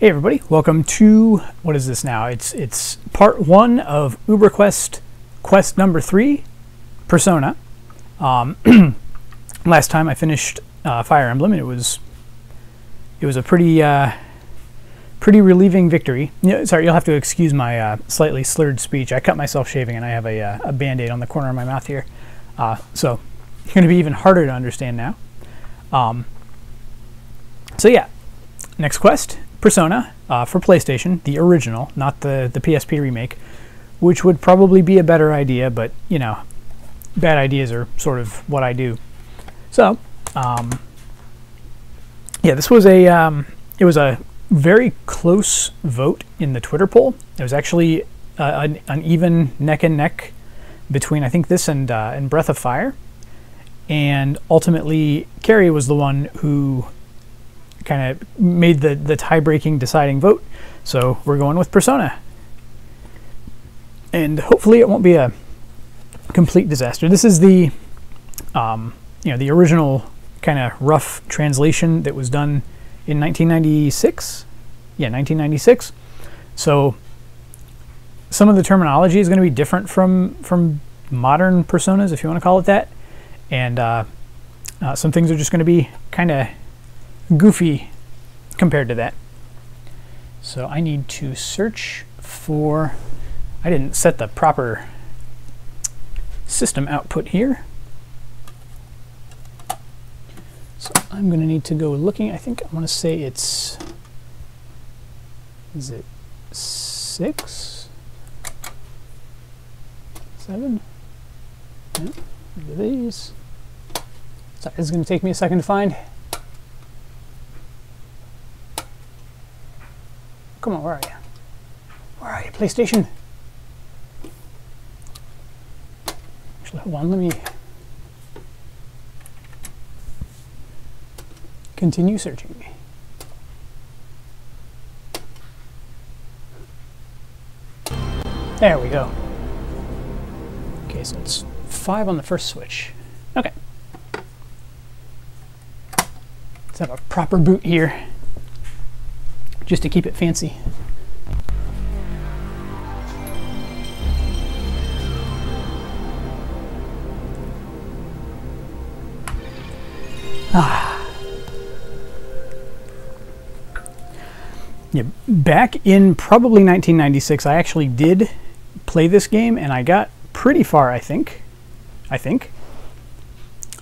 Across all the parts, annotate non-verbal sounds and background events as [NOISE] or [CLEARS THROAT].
Hey everybody, welcome to what is this now? It's it's part one of UberQuest quest number three, Persona. Um, [CLEARS THROAT] last time I finished uh, Fire Emblem, and it was it was a pretty uh, pretty relieving victory. Sorry, you'll have to excuse my uh, slightly slurred speech. I cut myself shaving, and I have a, uh, a band-aid on the corner of my mouth here, uh, so it's going to be even harder to understand now. Um, so yeah, next quest Persona uh, for PlayStation, the original, not the, the PSP remake, which would probably be a better idea, but you know, bad ideas are sort of what I do. So, um, yeah, this was a um, it was a very close vote in the Twitter poll. It was actually uh, an, an, even neck and neck between I think this and uh, and Breath of Fire, and ultimately Carrie was the one who kind of made the, the tie-breaking deciding vote. So we're going with Persona. And hopefully it won't be a complete disaster. This is the, um, you know, the original kind of rough translation that was done in 1996. Yeah, 1996. So some of the terminology is going to be different from from modern personas, if you want to call it that. And uh, uh, some things are just going to be kind of goofy compared to that. So I need to search for, I didn't set the proper system output here. So I'm going to need to go looking. I think I want to say it's, is it six? Seven? These. This is going to take me a second to find. Come on, where are you? Where are you, PlayStation? Actually, hold on, let me continue searching. There we go. Okay, so it's five on the first switch. Okay. Let's have a proper boot here just to keep it fancy. Ah. Yeah, back in probably 1996, I actually did play this game, and I got pretty far, I think. I think.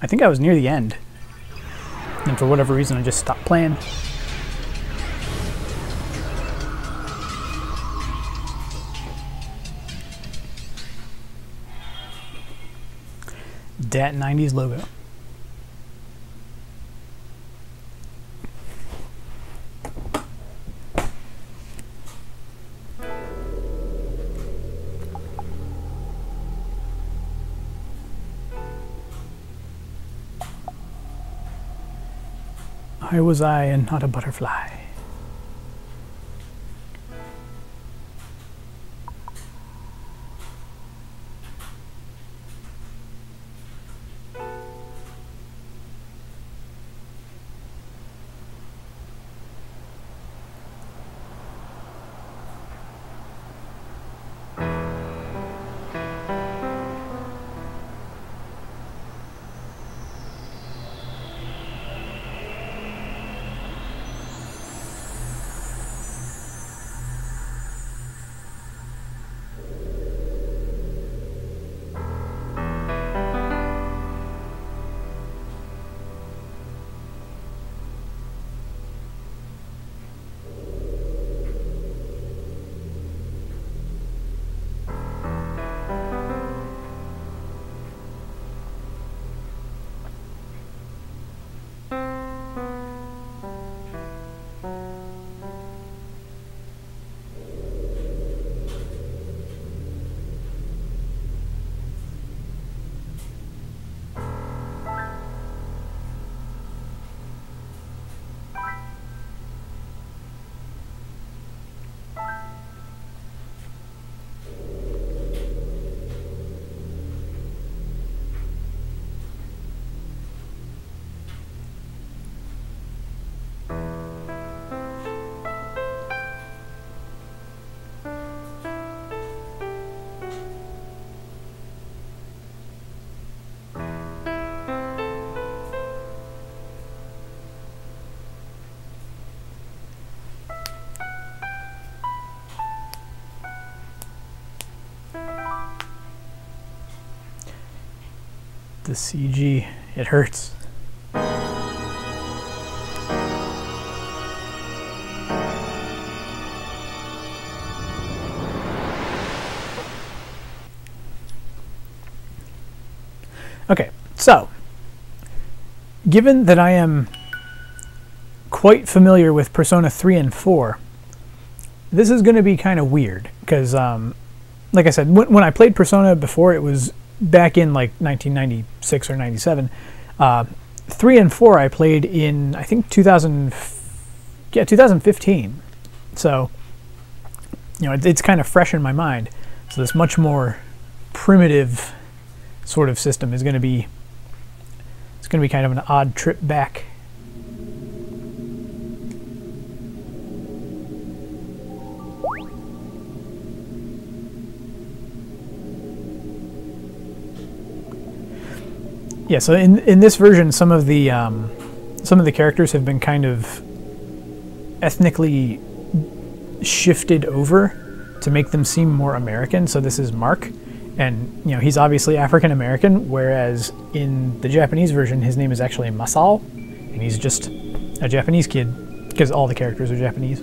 I think I was near the end. And for whatever reason, I just stopped playing. Dat 90s logo. I was I and not a butterfly. The CG. It hurts. Okay, so given that I am quite familiar with Persona 3 and 4, this is going to be kind of weird because, um, like I said, when, when, I played Persona before, it was back in like 1996 or 97. Uh, 3 and 4 I played in, I think, 2000, yeah, 2015. So, you know, it, it's kind of fresh in my mind. So this much more primitive sort of system is going to be it's going to be kind of an odd trip back. Yeah, so in in this version, some of the um, some of the characters have been kind of ethnically shifted over to make them seem more American. So this is Mark, and you know he's obviously African American, whereas in the Japanese version his name is actually Masao, and he's just a Japanese kid because all the characters are Japanese.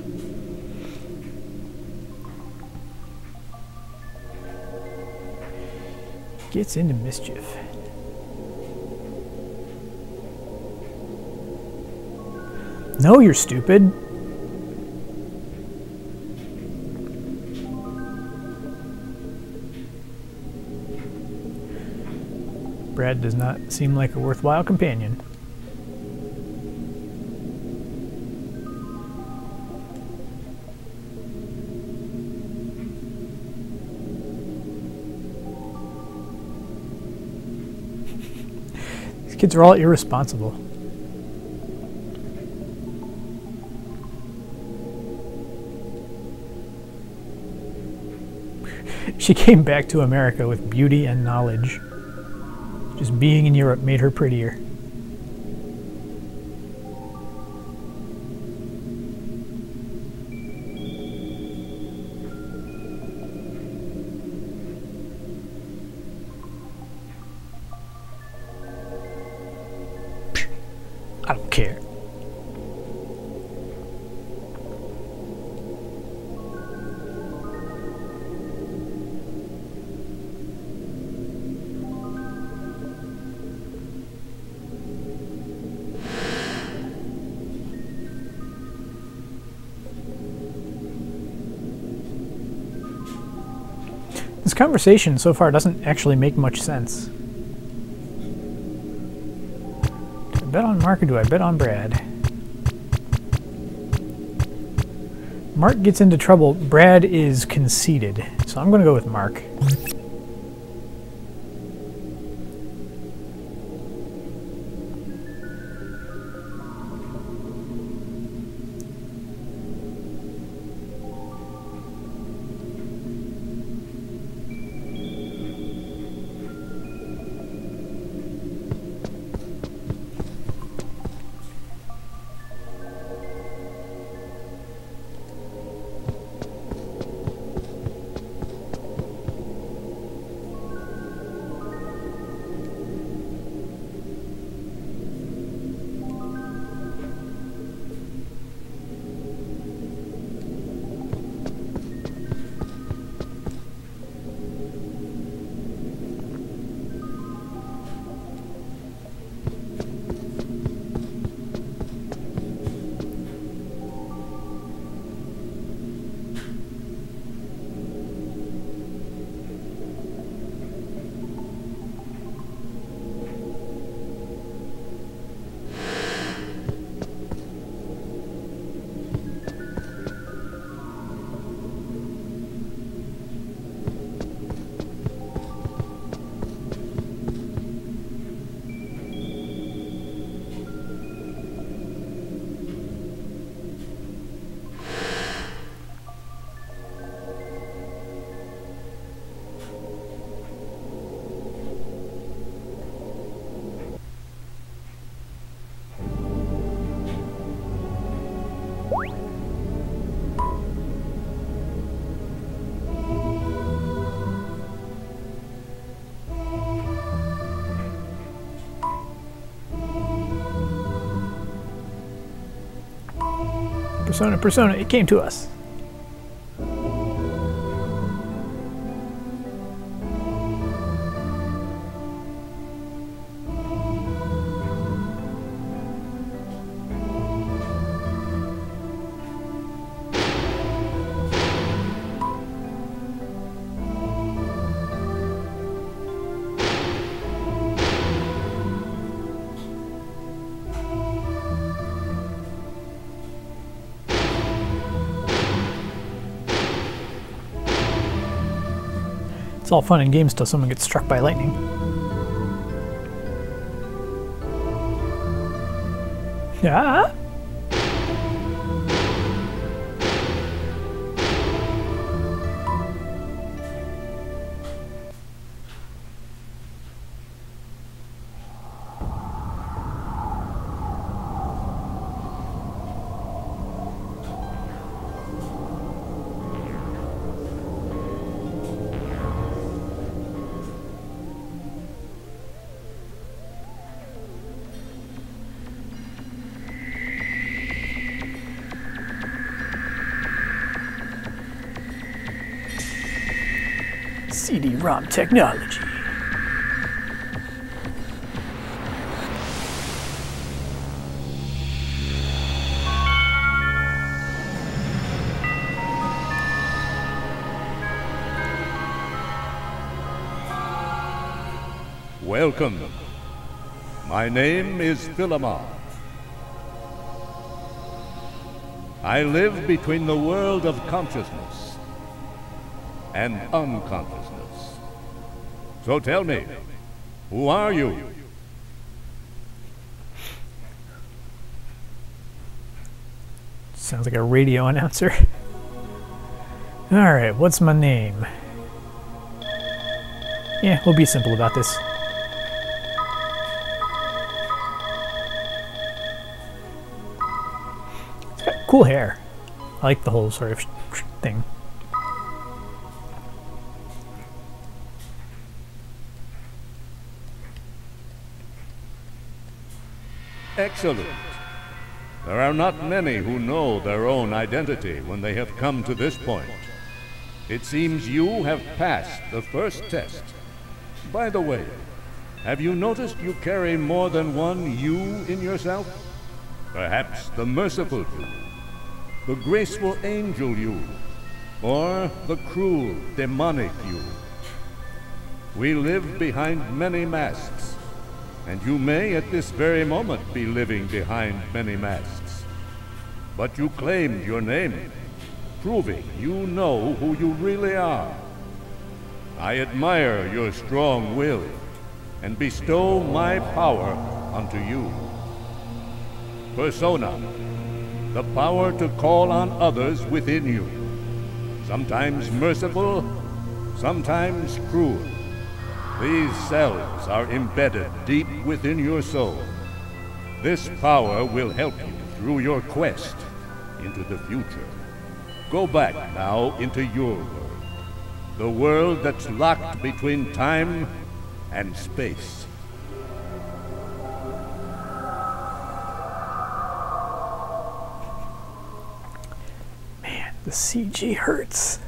Gets into mischief. No, you're stupid. Brad does not seem like a worthwhile companion. [LAUGHS] These kids are all irresponsible. She came back to America with beauty and knowledge. Just being in Europe made her prettier. Conversation so far doesn't actually make much sense. I bet on Mark or do I bet on Brad? Mark gets into trouble. Brad is conceited. So I'm going to go with Mark. Persona, Persona, it came to us. All fun and games till someone gets struck by lightning. Yeah. CD-ROM technology. Welcome. My name is Philemon. I live between the world of consciousness and unconsciousness. So tell me, who are you? Sounds like a radio [LAUGHS] announcer. Alright, what's my name? Yeah, we'll be simple about this. It's got cool hair. I like the whole sort of thing. Excellent. There are not many who know their own identity when they have come to this point. It seems you have passed the first test. By the way, have you noticed you carry more than one you in yourself? Perhaps the merciful you, the graceful angel you, or the cruel, demonic you. We live behind many masks, and you may at this very moment be living behind many masks. But you claimed your name, proving you know who you really are. I admire your strong will and bestow my power unto you. Persona, the power to call on others within you, sometimes merciful, sometimes cruel. These cells are embedded deep within your soul. This power will help you through your quest into the future. Go back now into your world. The world that's locked between time and space. Man, the CG hurts.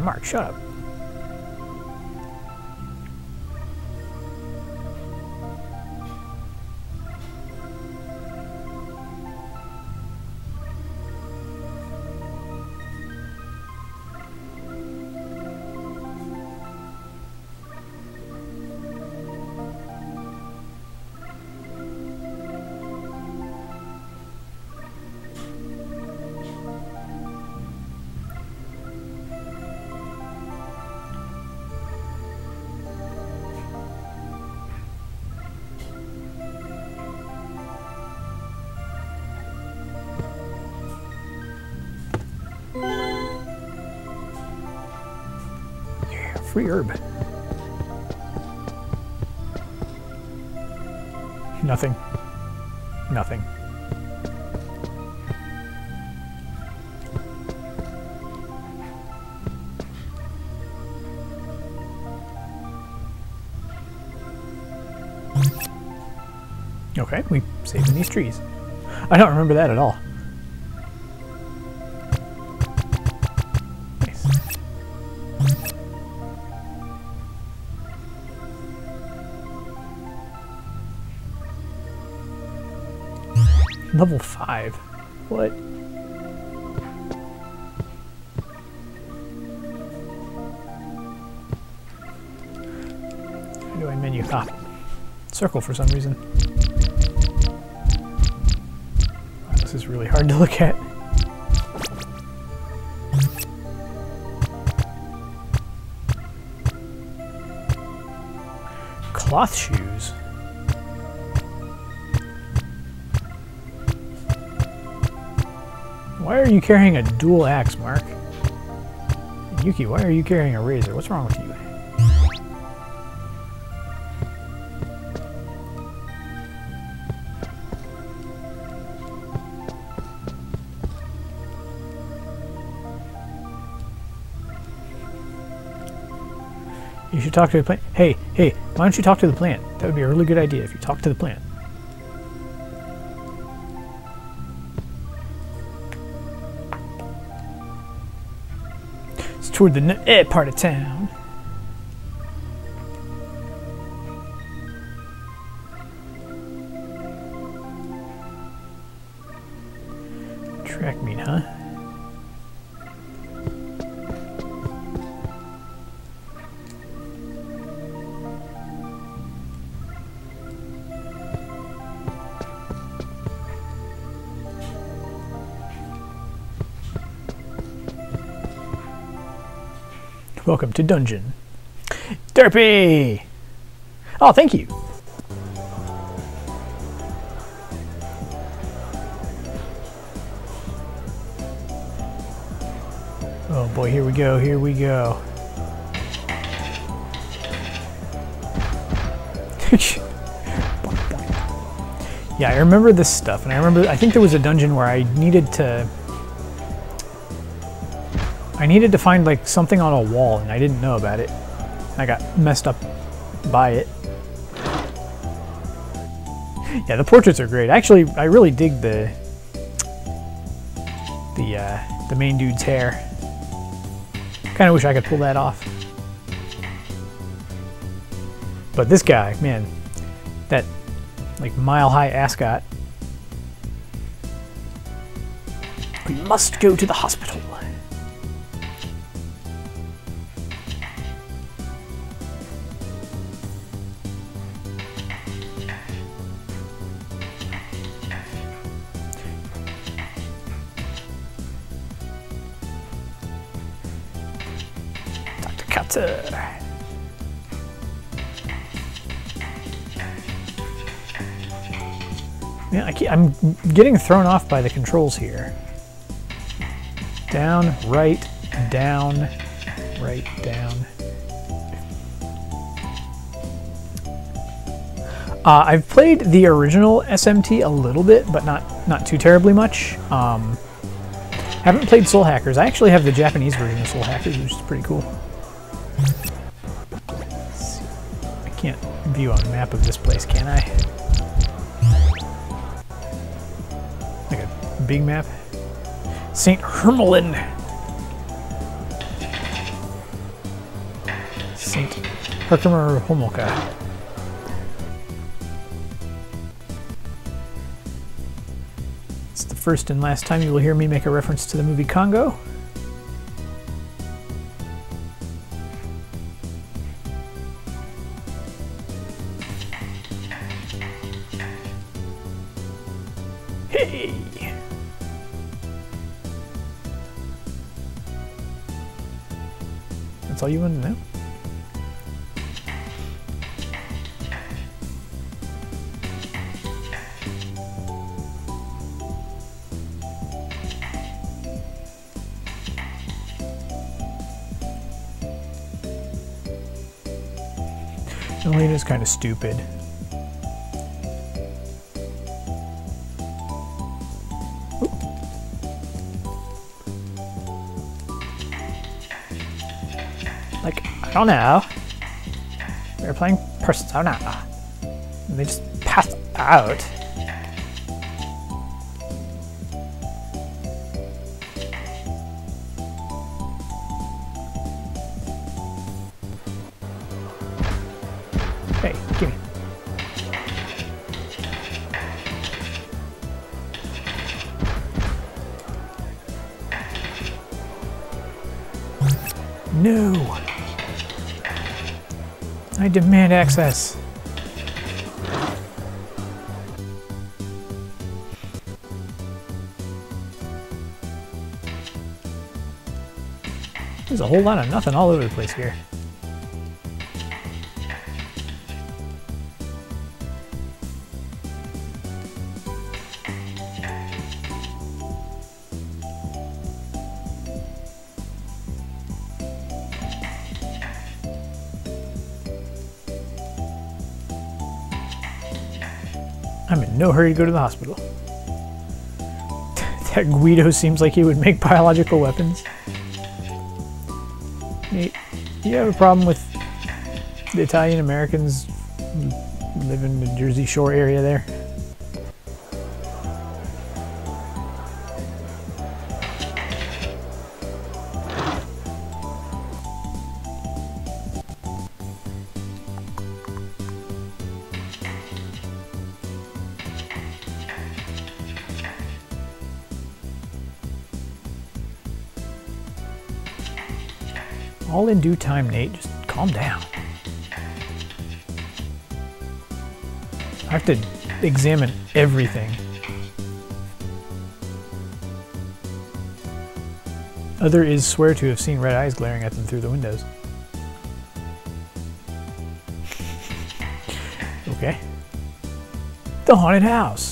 Mark, shut up. Herb. Nothing. Nothing. Okay, we saving these trees. I don't remember that at all. Level 5. What? How do I menu? Ah, circle for some reason. This is really hard to look at. Cloth shoes. Why are you carrying a dual axe, Mark? Yuki, why are you carrying a razor? What's wrong with you? You should talk to the plant. Hey, hey, why don't you talk to the plant? That would be a really good idea if you talk to the plant. Toward the n- eh, part of town. Welcome to Dungeon. Derpy! Oh, thank you. Oh boy, here we go, here we go. [LAUGHS] yeah, I remember this stuff, and I remember, I think there was a dungeon where I needed to I needed to find like something on a wall and I didn't know about it. I got messed up by it. Yeah, the portraits are great. Actually, I really dig the the uh, the main dude's hair. Kind of wish I could pull that off. But this guy, man, that like mile high ascot. We must go to the hospital. Getting thrown off by the controls here. Down, right, down, right, down. Uh, I've played the original SMT a little bit, but not not too terribly much. Um, haven't played Soul Hackers. I actually have the Japanese version of Soul Hackers, which is pretty cool. I can't view on a map of this place, can I? Big map. St. Hermelin. St. Herkimer Homolka. It's the first and last time you will hear me make a reference to the movie Congo. Stupid. Like, I don't know. We are playing Persona. And they just passed out. No! I demand access. There's a whole lot of nothing all over the place here. Hurry to go to the hospital. [LAUGHS] that Guido seems like he would make biological weapons. You have a problem with the Italian Americans live in the Jersey Shore area there? In due time, Nate. Just calm down. I have to examine everything. Other is swear to have seen red eyes glaring at them through the windows. okay. The haunted house.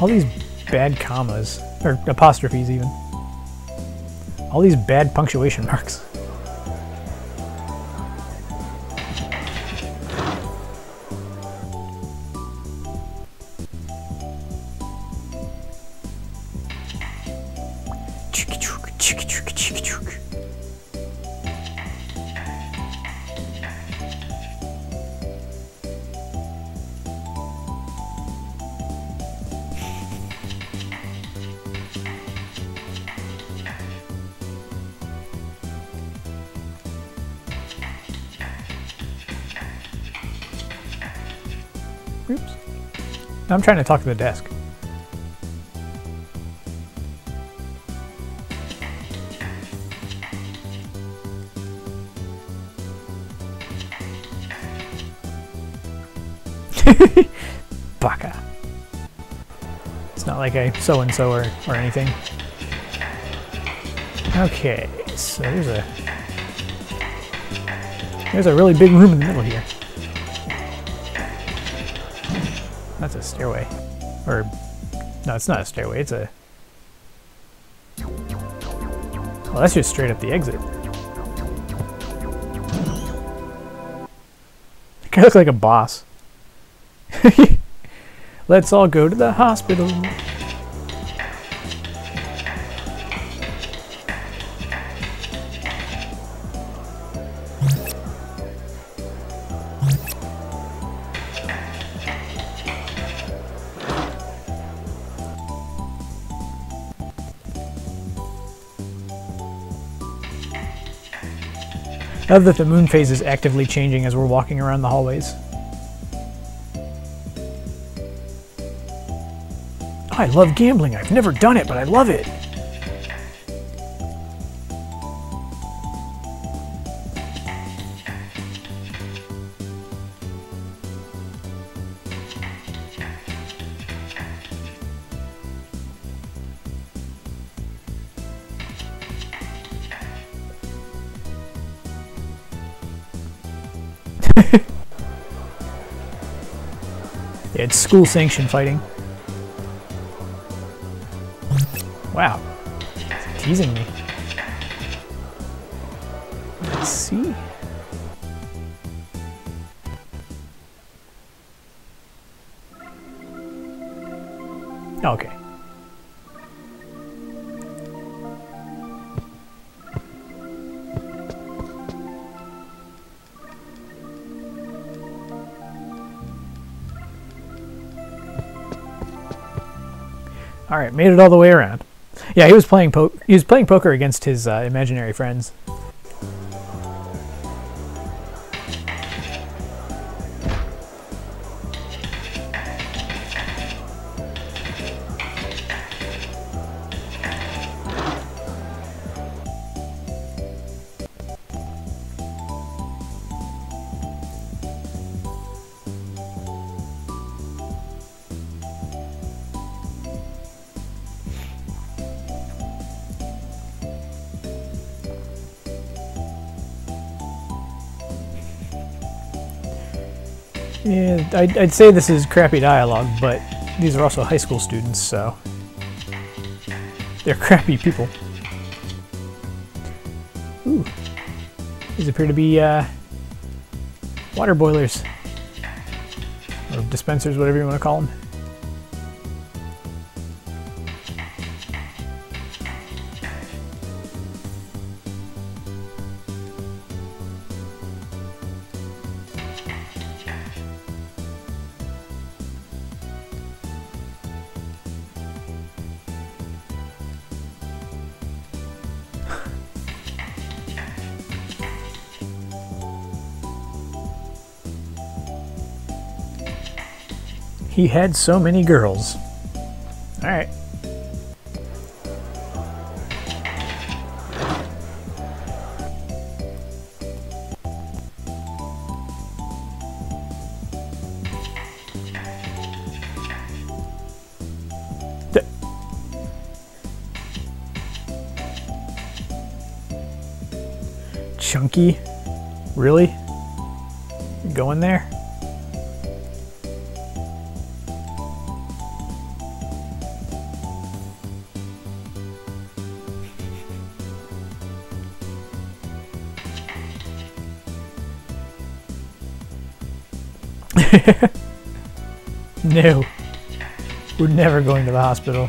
All these bad commas, or apostrophes even. All these bad punctuation marks. I'm trying to talk to the desk. [LAUGHS] Baka. It's not like I so and so or or anything. Okay, so there's a there's a really big room in the middle here. That's a stairway. Or, no, it's not a stairway, it's a... Well, that's just straight up the exit. That guy looks like a boss. [LAUGHS] Let's all go to the hospital. Love that the moon phase is actively changing as we're walking around the hallways. I love gambling. I've never done it, but I love it. school sanctioned fighting. Wow. Teasing me. Made it all the way around. Yeah, he was playing po- he was playing poker against his uh, imaginary friends. Yeah, I'd, I'd say this is crappy dialogue, but these are also high school students, so they're crappy people. Ooh, these appear to be uh, water boilers or dispensers, whatever you want to call them. He had so many girls. All right. Chunky? Really? Going there? [LAUGHS] no. We're never going to the hospital.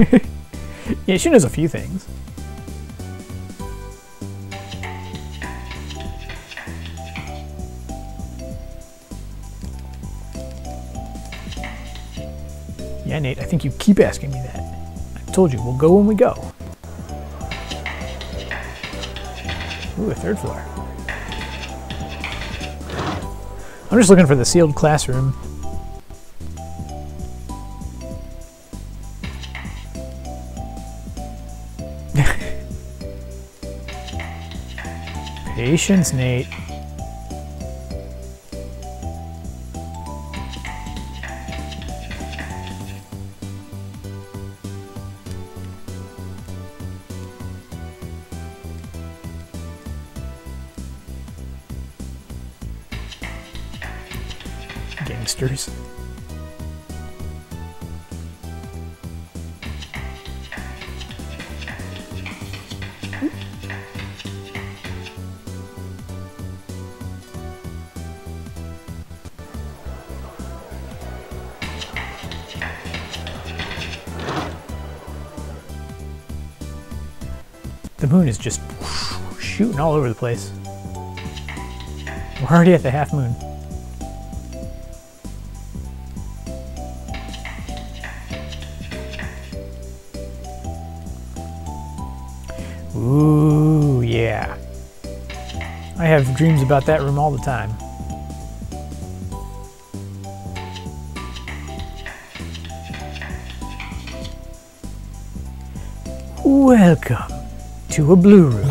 [LAUGHS] yeah, she knows a few things. Nate, I think you keep asking me that. I told you, we'll go when we go. Ooh, a third floor. I'm just looking for the sealed classroom. [LAUGHS] Patience, Nate. Place. We're already at the half moon. Ooh, yeah. I have dreams about that room all the time. Welcome to a blue room.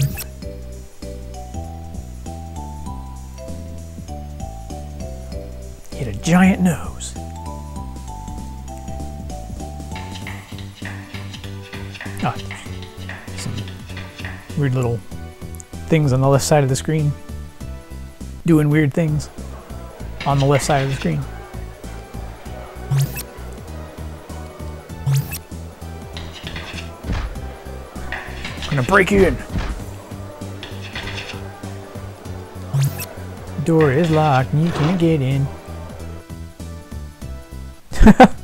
Things on the left side of the screen. Doing weird things on the left side of the screen. gonna break you in. Door is locked and you can't get in. [LAUGHS]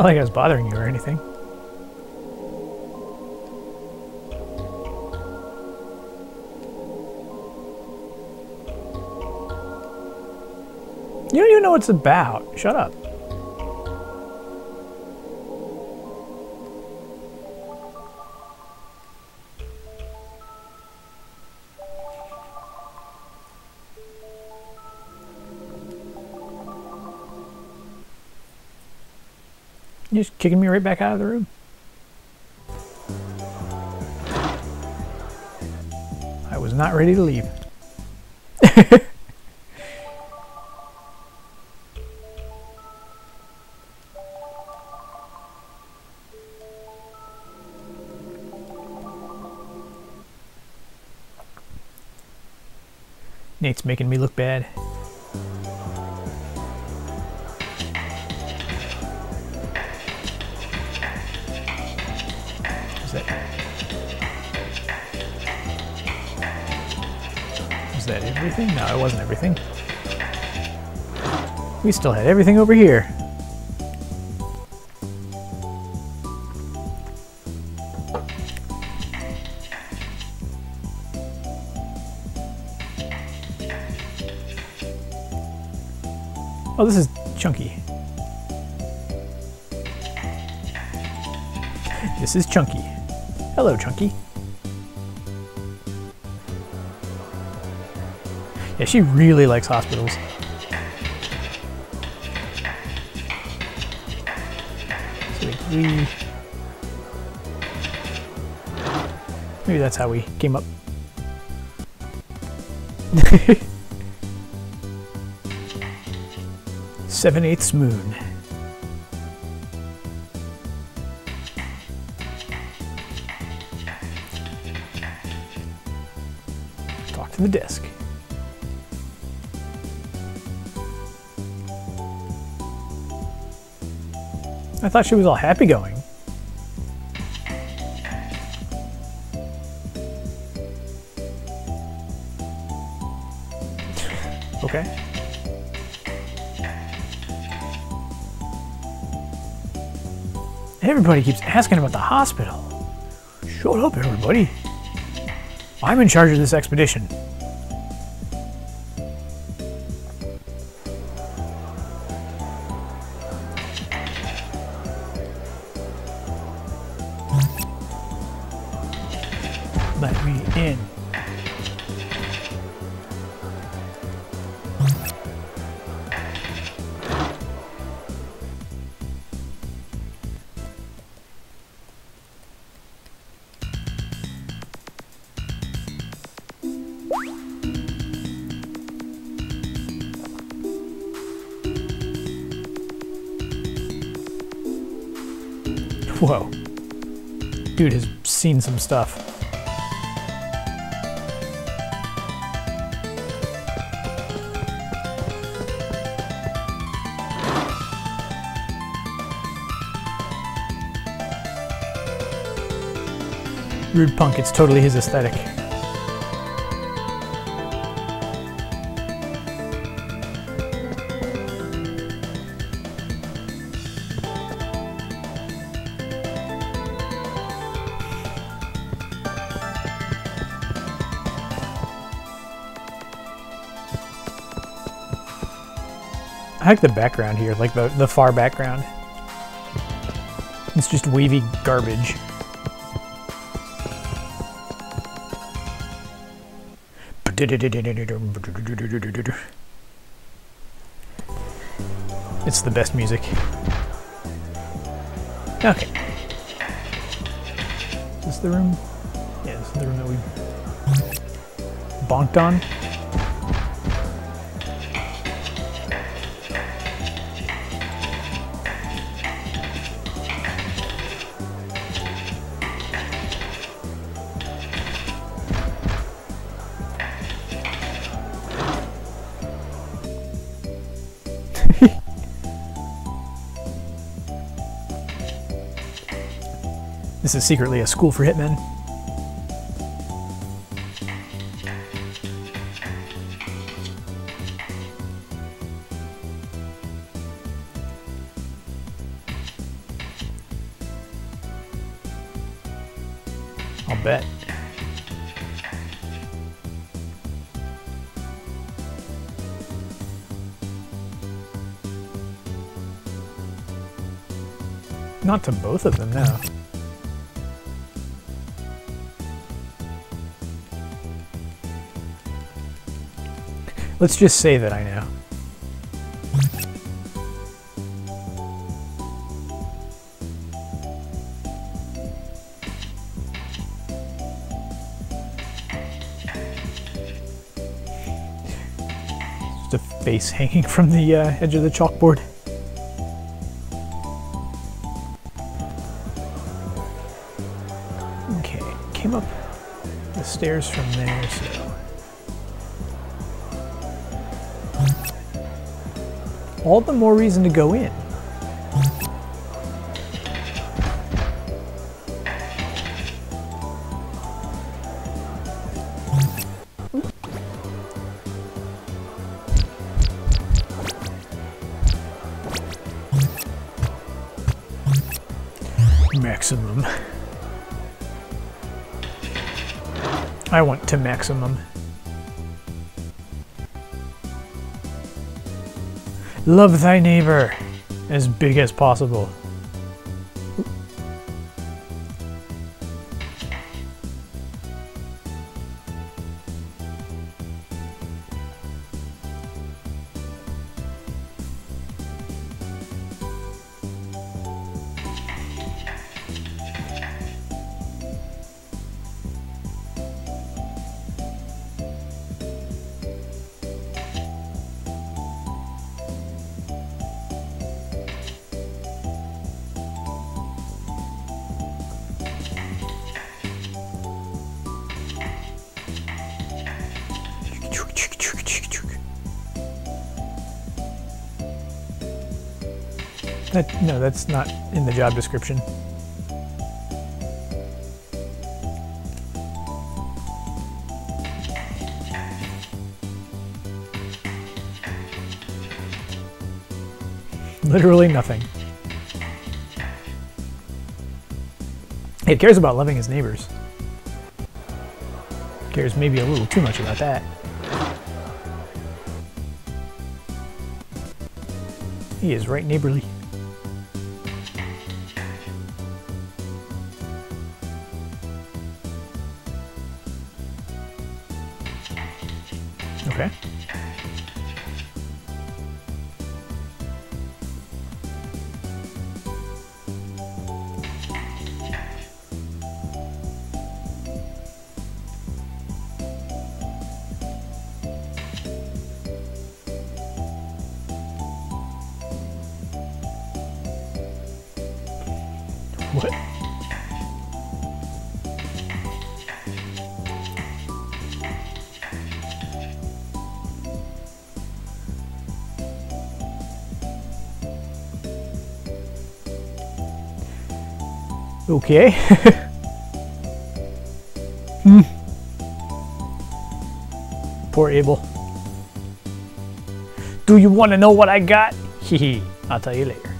not like I was bothering you or anything. You don't even know what it's about. Shut up. Just kicking me right back out of the room. I was not ready to leave. [LAUGHS] Nate's making me look bad. Everything? No, it wasn't everything. We still had everything over here. Oh, this is Chunky. This is Chunky. Hello, Chunky. She really likes hospitals. We- mm. Maybe that's how we came up. [LAUGHS] Seven eighths moon. Talk to the desk. Thought she was all happy going. Okay. Everybody keeps asking about the hospital. Shut up, everybody. I'm in charge of this expedition. Seen some stuff. Rude punk, it's totally his aesthetic. Like the background here, like the, the far background. It's just wavy garbage. It's the best music. Okay. Is this the room? Yeah, this is the room that we bonked on. Is secretly a school for hitmen. I'll bet. Not to both of them, no. Let's just say that I know. Just a face hanging from the uh, edge of the chalkboard. Okay, came up the stairs from there, so... all the more reason to go in. Maximum. I want to maximum. Love thy neighbor as big as possible. That's not in the job description. Literally nothing. He cares about loving his neighbors. Cares maybe a little too much about that. He is right neighborly. Okay. [LAUGHS] hmm. Poor Abel. Do you want to know what I got? [LAUGHS] Hehe. I'll tell you later.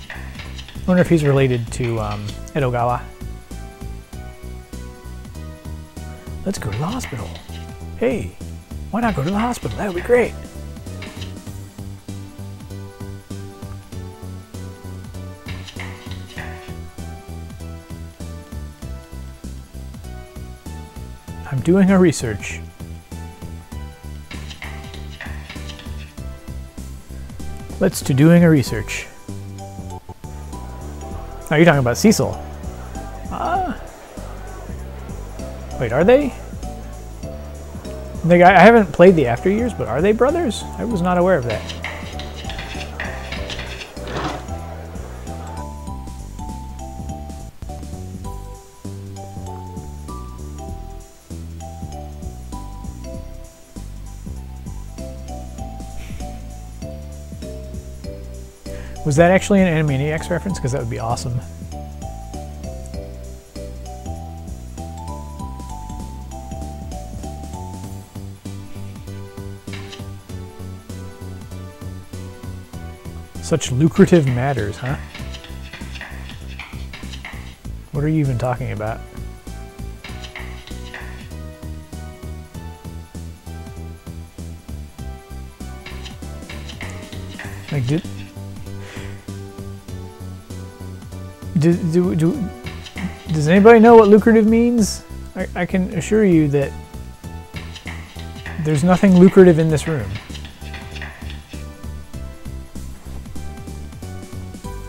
I wonder if he's related to um, Edogawa. Let's go to the hospital. Hey, why not go to the hospital? That would be great. Doing a research. Let's to doing a research. Oh, you're talking about Cecil. Ah. Wait, are they? I haven't played the After Years, but are they brothers? I was not aware of that. Was that actually an Animaniacs reference? Because that would be awesome. Such lucrative matters, huh? What are you even talking about? Do, do, do, does anybody know what lucrative means? I, I can assure you that there's nothing lucrative in this room.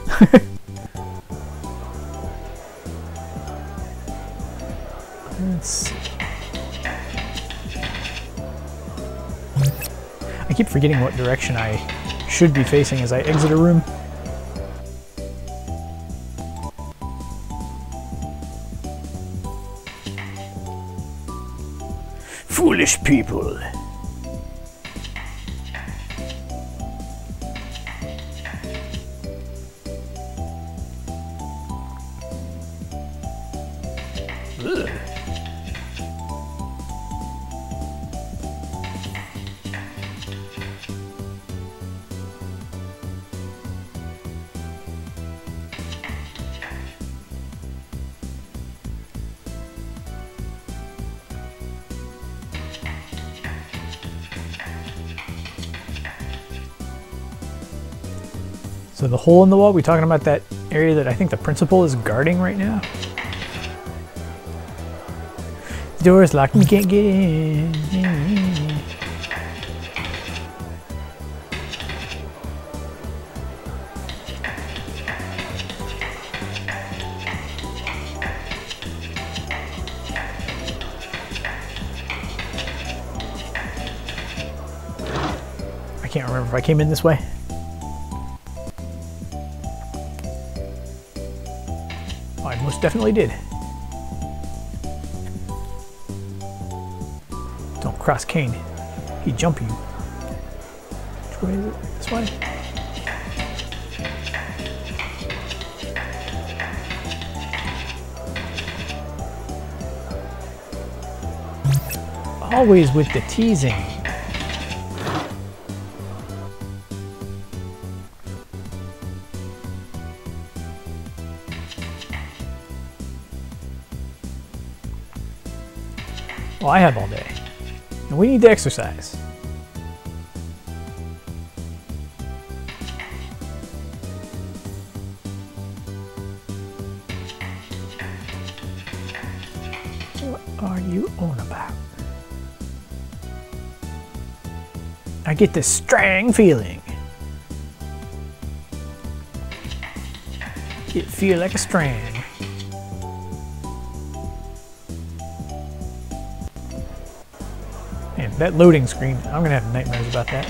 [LAUGHS] I keep forgetting what direction I should be facing as I exit a room. People. So the hole in the wall, we talking about that area that I think the principal is guarding right now? The door is locked we can't get in. I can't remember if I came in this way. Definitely did. Don't cross Kane. He jump you. Which way is it? This way? Always with the teasing. Well, I have all day. And we need to exercise. What are you on about? I get this strong feeling. It feel like a strand. That loading screen, I'm gonna have nightmares about that.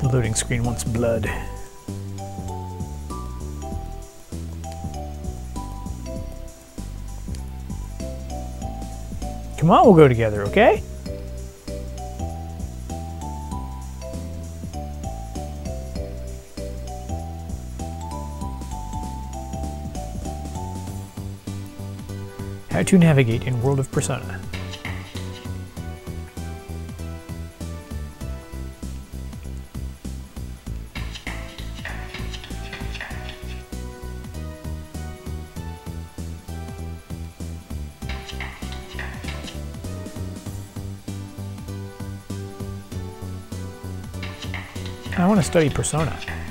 The loading screen wants blood. Come on, we'll go together, okay? To navigate in World of Persona. I want to study Persona.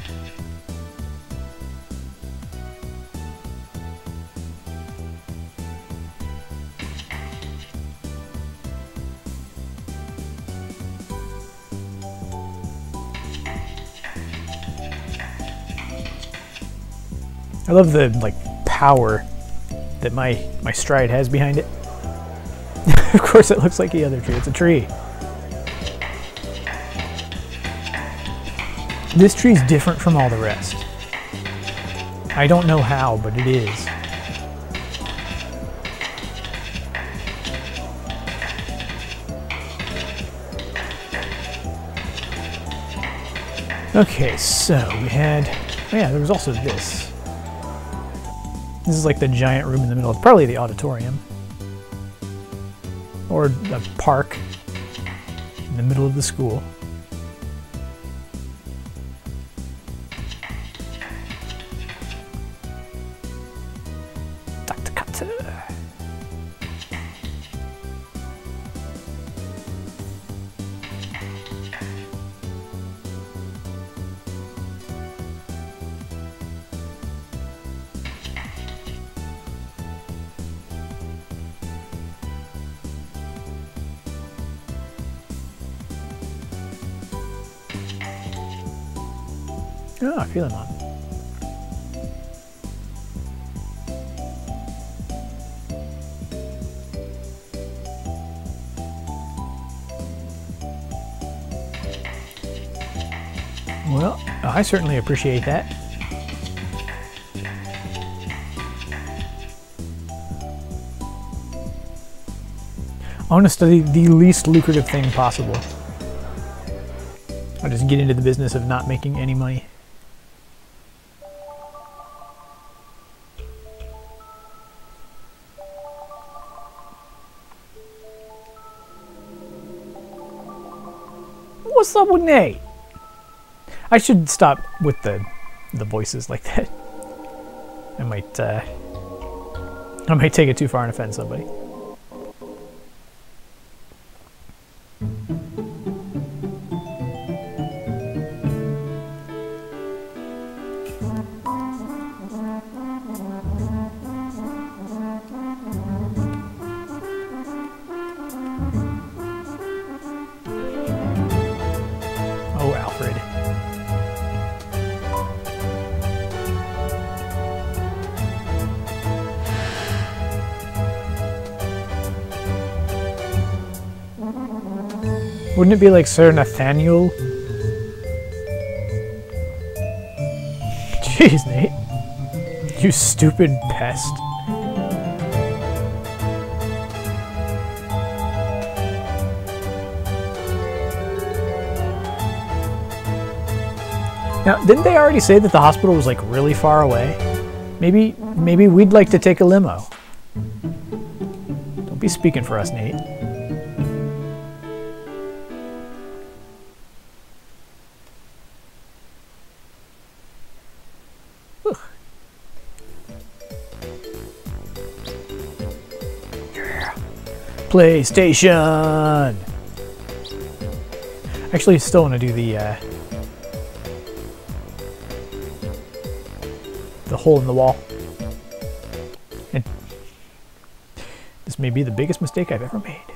I love the like power that my my stride has behind it. [LAUGHS] of course, it looks like the other tree. It's a tree. This tree's different from all the rest. I don't know how, but it is. Okay, so we had... Oh yeah, there was also this. This is like the giant room in the middle. Of probably the auditorium. Or a park in the middle of the school. I certainly appreciate that. I want to study the least lucrative thing possible. I'll just get into the business of not making any money. What's up with Nate? I should stop with the the voices like that. I might uh, I might take it too far and offend somebody. Wouldn't it be like Sir Nathaniel? Jeez, Nate. You stupid pest. Now, didn't they already say that the hospital was like really far away? Maybe, maybe we'd like to take a limo. Don't be speaking for us, Nate. PlayStation. Actually, still want to do the uh, the hole in the wall. And this may be the biggest mistake I've ever made.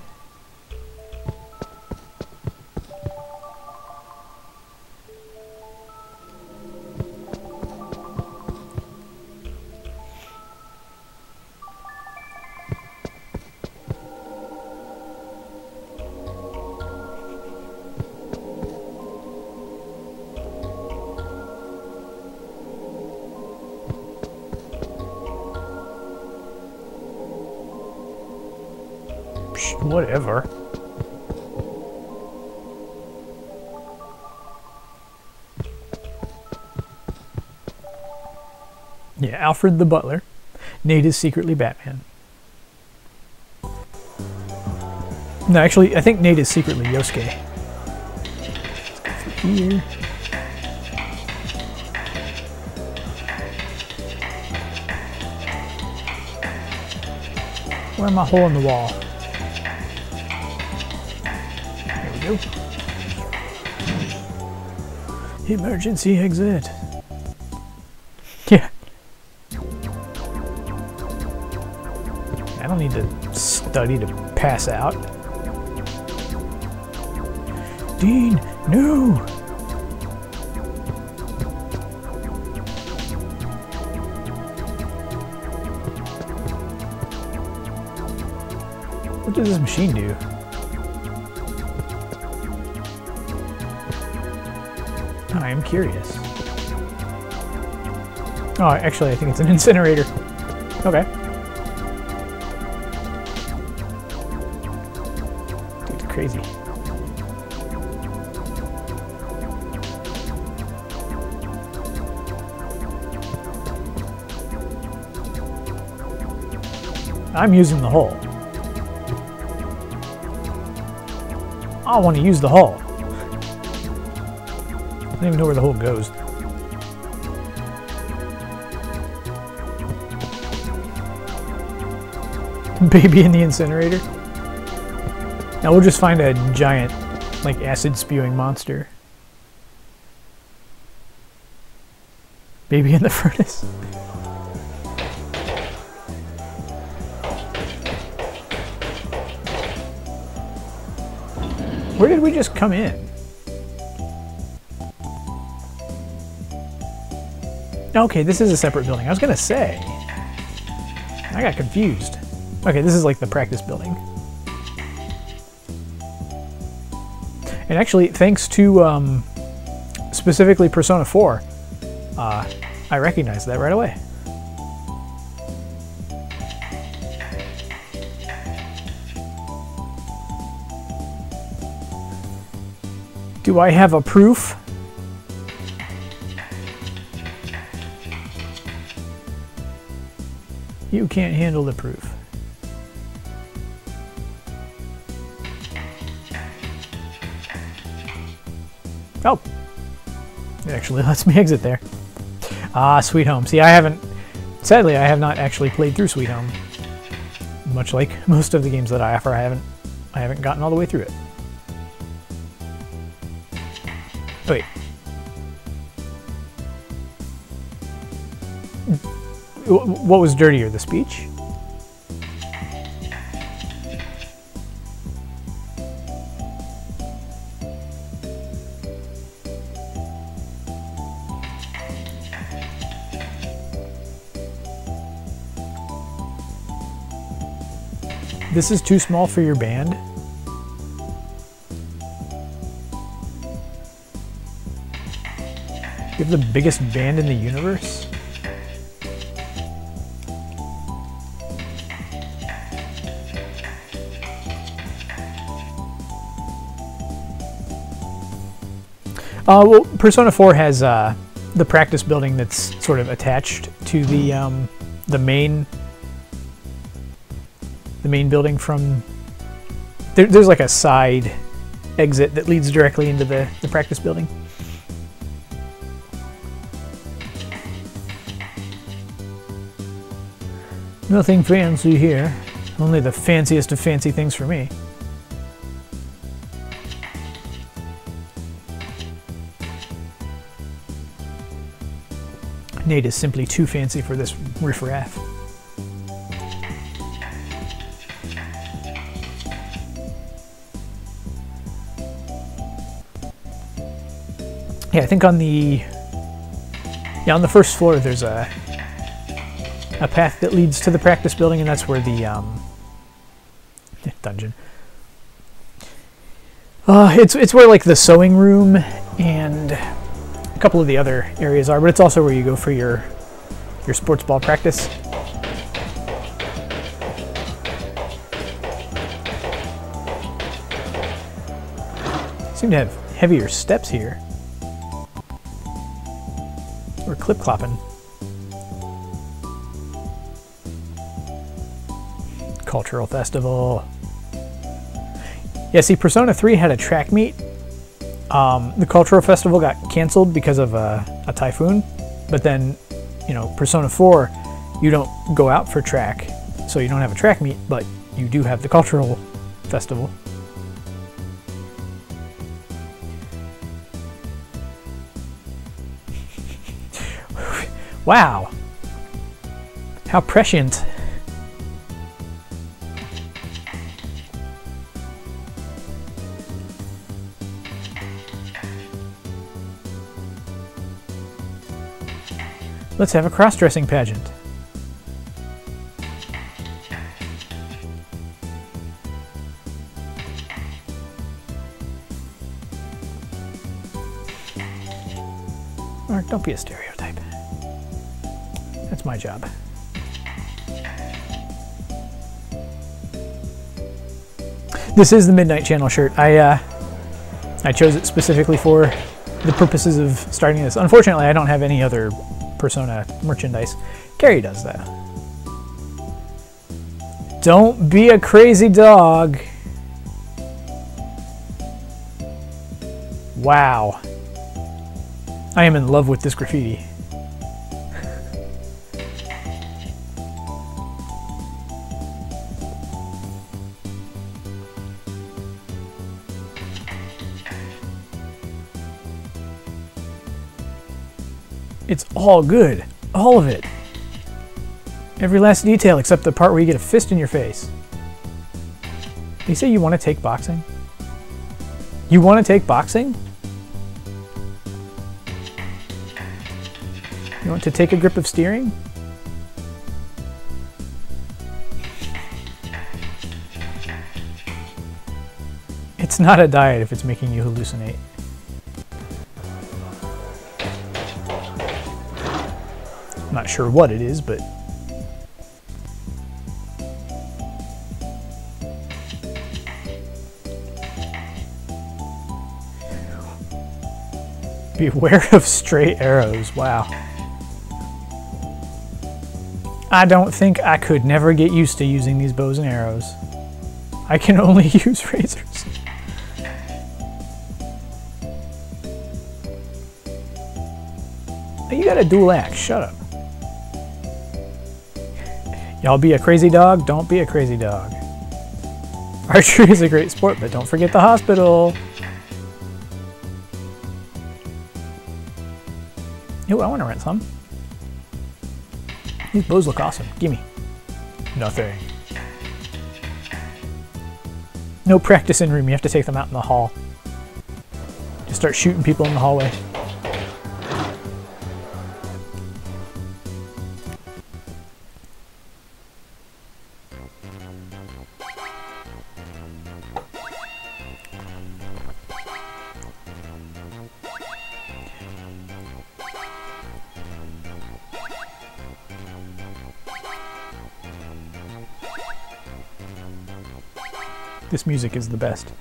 Alfred the Butler. Nate is secretly Batman. No, actually, I think Nate is secretly Yosuke. Here. Where am I hole in the wall? There we go. Emergency exit. study to pass out. Dean, no! What does this machine do? Oh, I am curious. Oh, actually, I think it's an incinerator. Okay. I'm using the hole. I want to use the hole. I don't even know where the hole goes. [LAUGHS] Baby in the incinerator. Now we'll just find a giant, like, acid spewing monster. Baby in the [LAUGHS] furnace. Where did we just come in? Okay, this is a separate building. I was gonna say. I got confused. Okay, this is like the practice building. And actually, thanks to um, specifically Persona 4, uh, I recognized that right away. Do I have a proof? You can't handle the proof. Oh. It actually [LAUGHS] lets me exit there. Ah, Sweet Home. See, I haven't... Sadly, I have not actually played through Sweet Home. Much like [LAUGHS] most of the games that I offer, I haven't, I haven't gotten all the way through it. Wait. What was dirtier, the speech? This is too small for your band? You have the biggest band in the universe? Uh, well, Persona 4 has uh, the practice building that's sort of attached to the um, the main the main building from there, there's like a side exit that leads directly into the, the practice building. Nothing fancy here. Only the fanciest of fancy things for me. Nate is simply too fancy for this riffraff. Yeah, I think on the yeah on the first floor there's a a path that leads to the practice building, and that's where the um, dungeon. Uh, it's it's where like the sewing room and a couple of the other areas are, but it's also where you go for your your sports ball practice. Seem to have heavier steps here. We're clip clopping. Cultural Festival. Yeah, see, Persona 3 had a track meet. Um, the Cultural Festival got canceled because of a, a typhoon, but then, you know, Persona 4, you don't go out for track, so you don't have a track meet, but you do have the Cultural Festival. [LAUGHS] Wow. How prescient. Let's have a cross-dressing pageant. Or don't be a stereotype. That's my job. This is the Midnight Channel shirt. I, uh, I chose it specifically for the purposes of starting this. Unfortunately, I don't have any other Persona merchandise. Carrie does that. Don't be a crazy dog. Wow. I am in love with this graffiti. It's all good. All of it. Every last detail except the part where you get a fist in your face. You say you want to take boxing? You want to take boxing? You want to take a grip of steering? It's not a diet if it's making you hallucinate. Not sure what it is, but Beware of stray arrows. Wow. I don't think I could never get used to using these bows and arrows. I can only [LAUGHS] use razors. You got a dual axe. Shut up. Y'all be a crazy dog? Don't be a crazy dog. [LAUGHS] Archery is a great sport, but don't forget the hospital. Ooh, I want to rent some. These bows look awesome. Gimme. Nothing. No practice in room. You have to take them out in the hall. Just start shooting people in the hallway. This music is the best.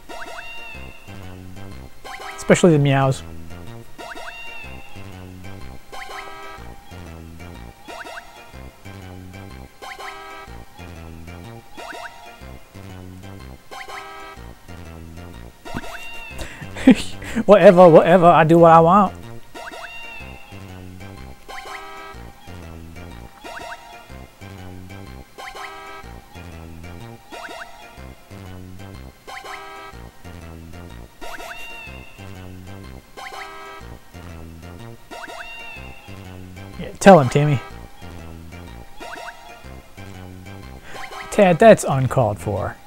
Especially the meows. [LAUGHS] whatever, whatever, I do what I want. Tell him, Tammy. Tad, that's uncalled for.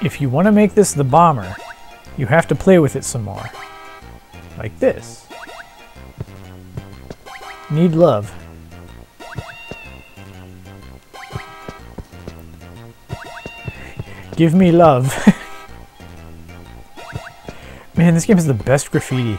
If you want to make this the bomber, you have to play with it some more. Like this. Need love. Give me love. [LAUGHS] Man, this game is the best graffiti.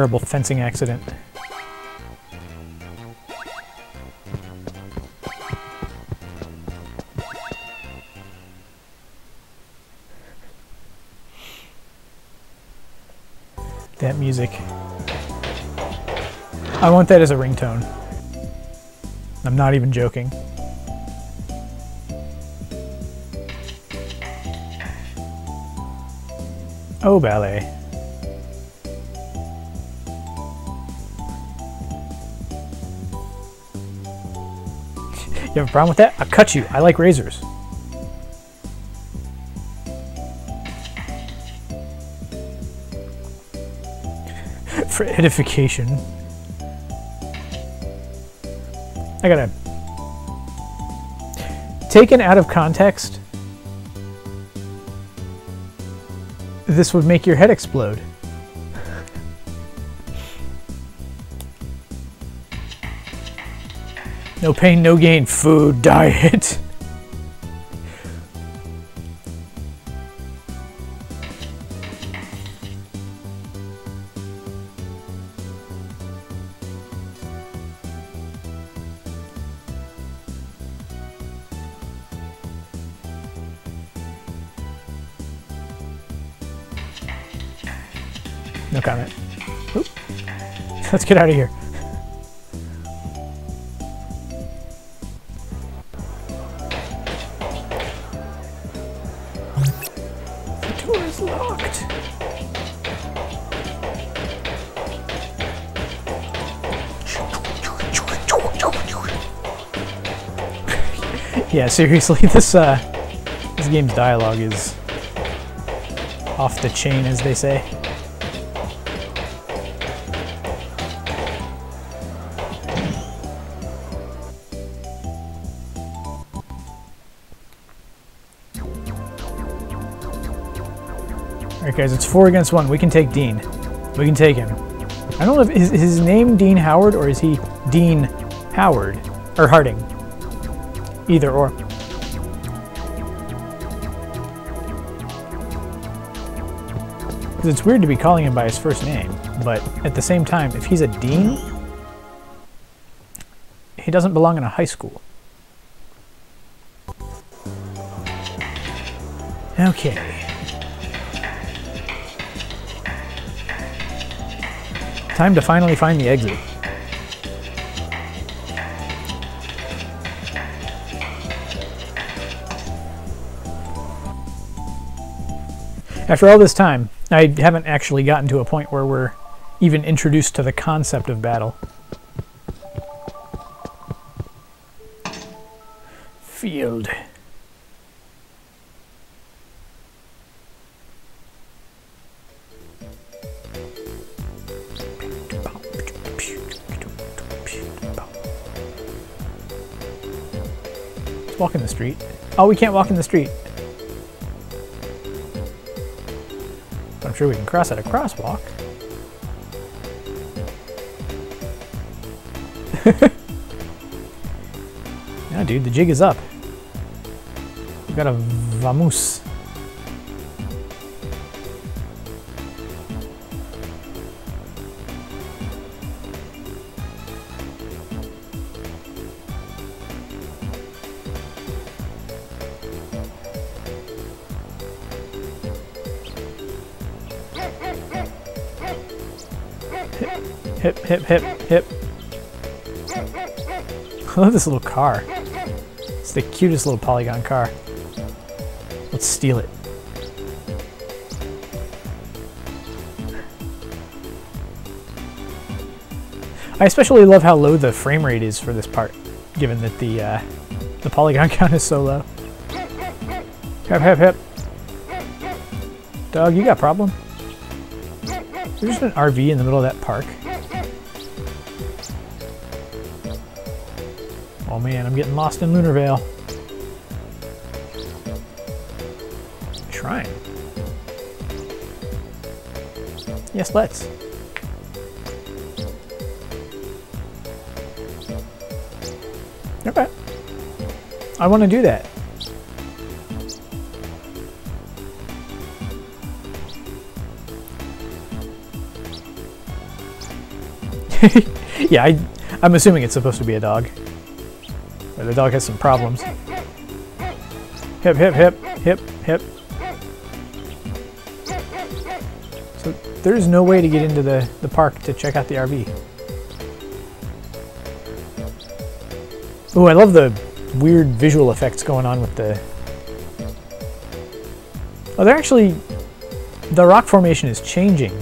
Terrible fencing accident. That music. I want that as a ringtone. I'm not even joking. Oh, ballet. You have a problem with that? I'll cut you. I like razors. [LAUGHS] For edification. I gotta... Taken out of context, this would make your head explode. No pain, no gain, food, [LAUGHS] diet. No comment. Oop. Let's get out of here. Seriously, [LAUGHS] this uh, this game's dialogue is off the chain, as they say. Alright guys, it's four against one. We can take Dean. We can take him. I don't know if is his name Dean Howard or is he Dean Howard? Or Harding. Either or. Because it's weird to be calling him by his first name, but at the same time, if he's a dean, he doesn't belong in a high school. Okay. Time to finally find the exit. After all this time, I haven't actually gotten to a point where we're even introduced to the concept of battle. Field. Let's walk in the street. Oh, we can't walk in the street. Sure we can cross at a crosswalk. [LAUGHS] yeah, dude, the jig is up. We got a vamoose. Hip, hip, hip, hip. [LAUGHS] I love this little car. It's the cutest little polygon car. Let's steal it. I especially love how low the frame rate is for this part, given that the uh, the polygon [LAUGHS] count is so low. Hip, hip, hip. Dog, you got a problem? There's an RV in the middle of that park. Oh man, I'm getting lost in Lunarvale. Shrine. Yes, let's. Okay. I want to do that. [LAUGHS] yeah, I, I'm assuming it's supposed to be a dog. Or the dog has some problems. Hip, hip, hip, hip, hip. So there's no way to get into the, the park to check out the RV. Oh, I love the weird visual effects going on with the... Oh, they're actually... The rock formation is changing.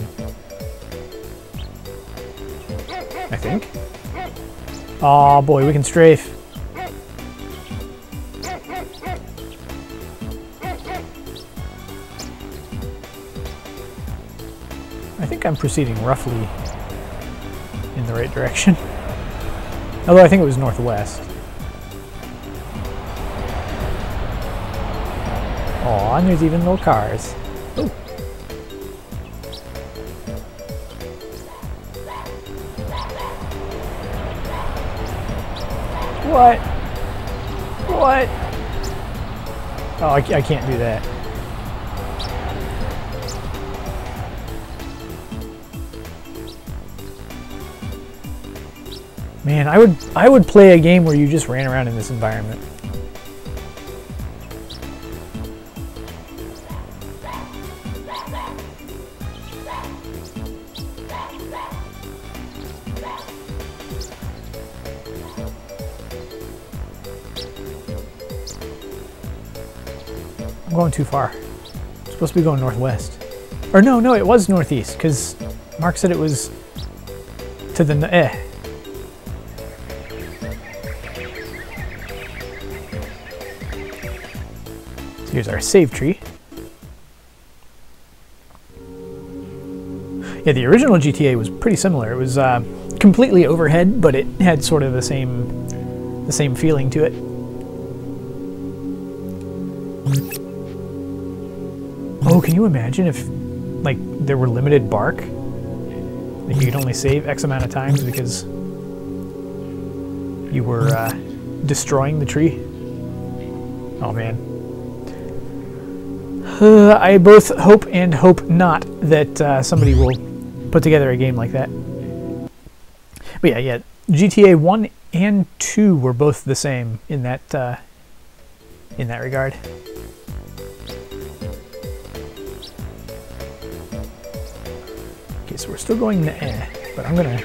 Oh boy, we can strafe. I think I'm proceeding roughly in the right direction. [LAUGHS] Although I think it was northwest. Oh, and there's even little cars. What? What? Oh, I, I can't do that. Man, I would I would play a game where you just ran around in this environment. Too far. I'm supposed to be going northwest. Or no, no, it was northeast, because Mark said it was to the... Eh. So here's our save tree. Yeah, the original GTA was pretty similar. It was uh, completely overhead, but it had sort of the same the same feeling to it. Can you imagine if like there were limited bark? Like you could only save X amount of times because you were uh, destroying the tree. Oh man. Uh, [SIGHS] I both hope and hope not that uh, somebody will put together a game like that. But yeah, yeah, GTA 1 and 2 were both the same in that uh, in that regard. So we're still going to eh, but I'm gonna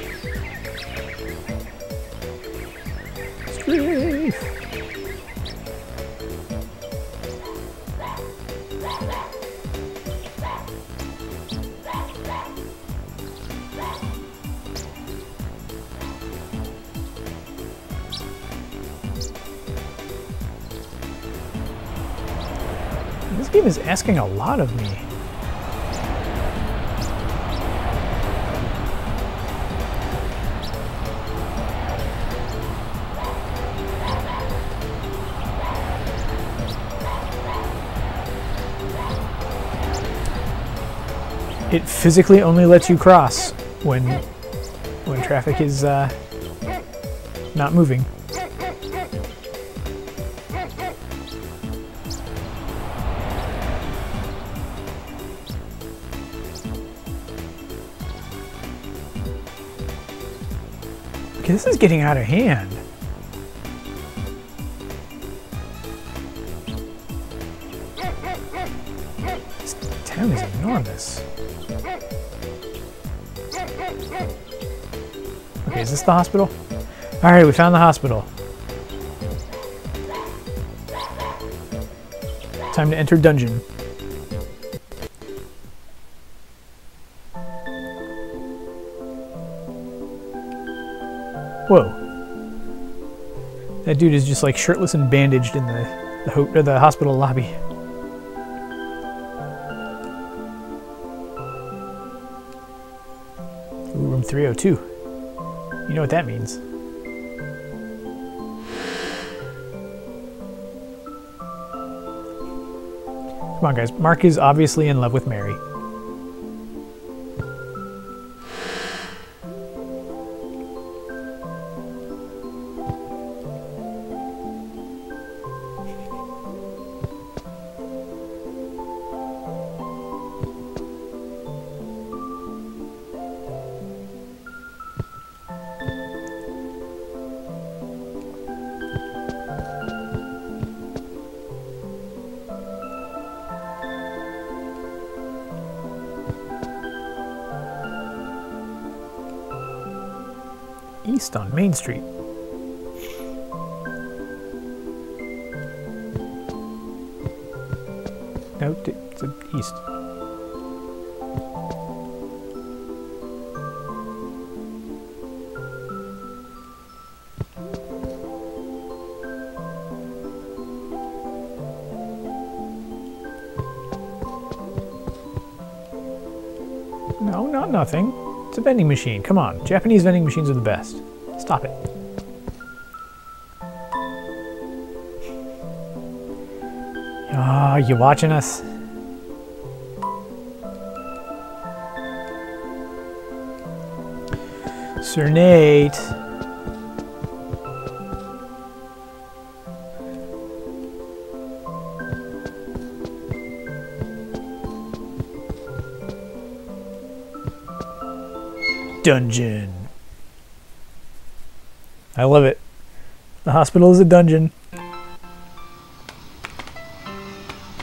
strafe. This game is asking a lot of me. It physically only lets you cross when when traffic is uh, not moving. Okay, this is getting out of hand. The hospital? Alright, we found the hospital. Time to enter dungeon. Whoa. That dude is just like shirtless and bandaged in the the, the hospital lobby. Ooh, room 302. You know what that means. Come on, guys. Mark is obviously in love with Mary. Machine. Come on. Japanese vending machines are the best. Stop it. Ah, you watching us? Sir Nate. Dungeon. I love it. The hospital is a dungeon.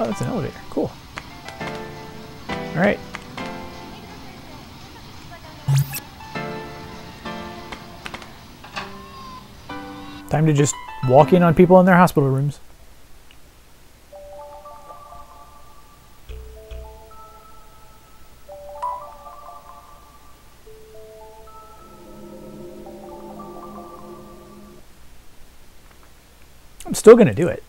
Oh, that's an elevator. Cool. All right. Time to just walk in on people in their hospital rooms. Still going to do it.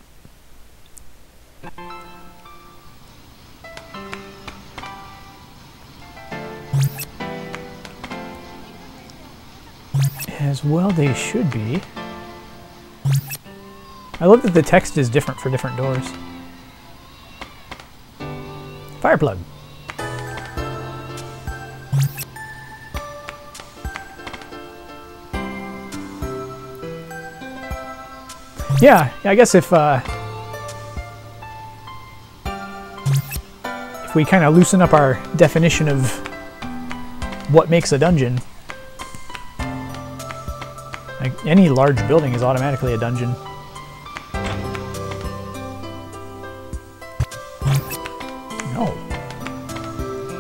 As well they should be. I love that the text is different for different doors. Fire plug. Yeah, I guess if uh, if we kind of loosen up our definition of what makes a dungeon, like any large building is automatically a dungeon. No,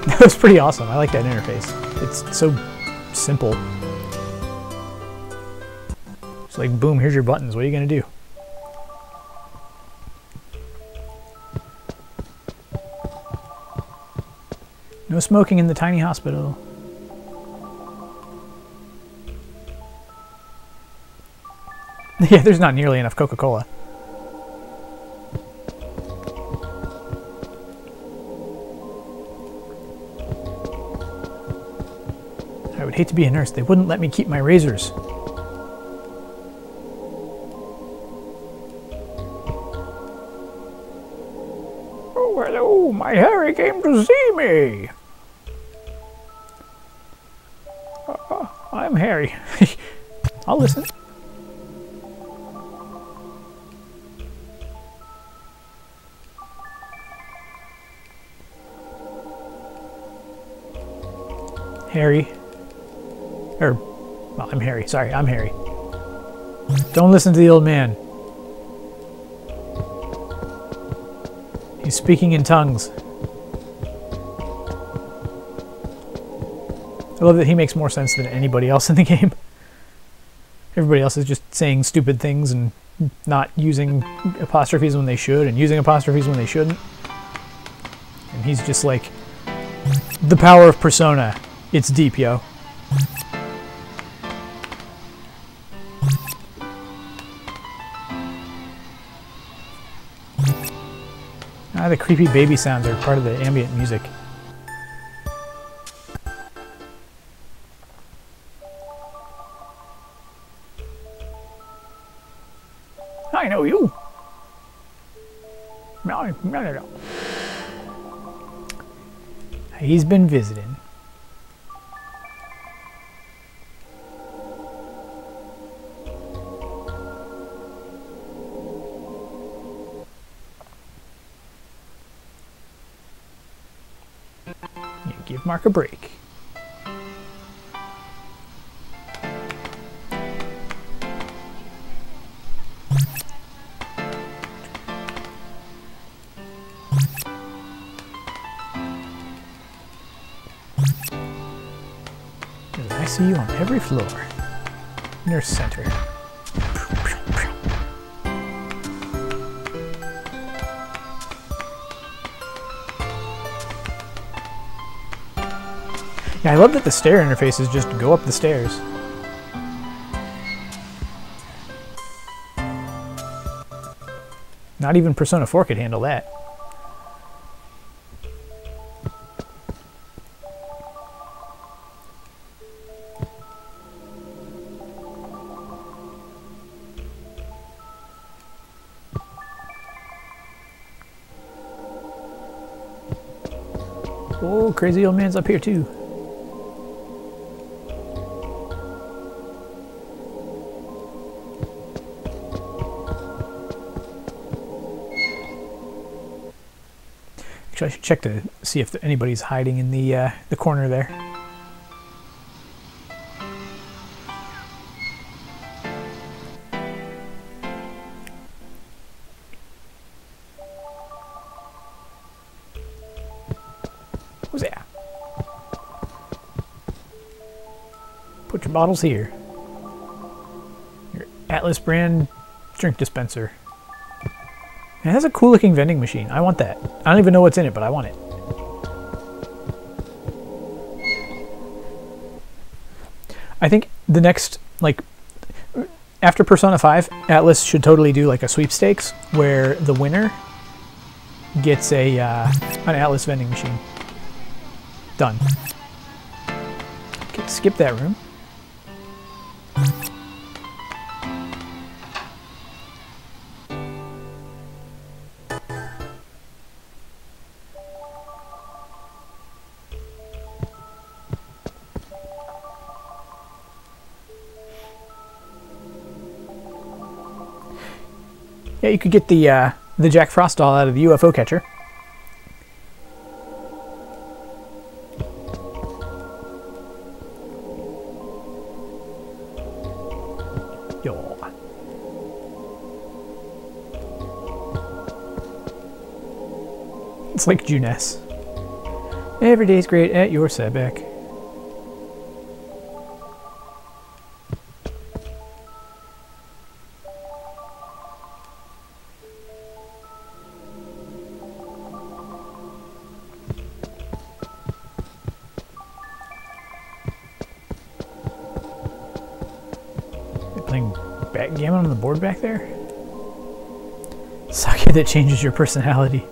[LAUGHS] that was pretty awesome. I like that interface. It's so simple. It's like, boom, here's your buttons. What are you gonna do? Smoking in the tiny hospital. [LAUGHS] yeah, there's not nearly enough Coca-Cola. I would hate to be a nurse. They wouldn't let me keep my razors. Oh, hello. My Harry came to see me. Harry. Or, well, I'm Harry. Sorry, I'm Harry. Don't listen to the old man. He's speaking in tongues. I love that he makes more sense than anybody else in the [LAUGHS] game. Everybody else is just saying stupid things and not using apostrophes when they should and using apostrophes when they shouldn't. And he's just like, the power of persona. It's deep, yo. Ah, the creepy baby sounds are part of the ambient music. I know you. No, no, no, no. He's been visiting. Give Mark a break. There's an ICU on every floor. Nurse center. Yeah, I love that the stair interfaces just go up the stairs. Not even Persona 4 could handle that. Oh, crazy old man's up here too. Should check to see if anybody's hiding in the uh, the corner there. Who's that? Put your bottles here. Your Atlus brand drink dispenser. It has a cool looking vending machine. I want that. I don't even know what's in it, but I want it. I think the next, like, after Persona 5, Atlus should totally do like a sweepstakes where the winner gets a uh, an Atlus vending machine. Done. Okay, skip that room. You could get the uh, the Jack Frost doll out of the UFO catcher. It's like Junes. Every day's great at your setback. Sake that changes your personality.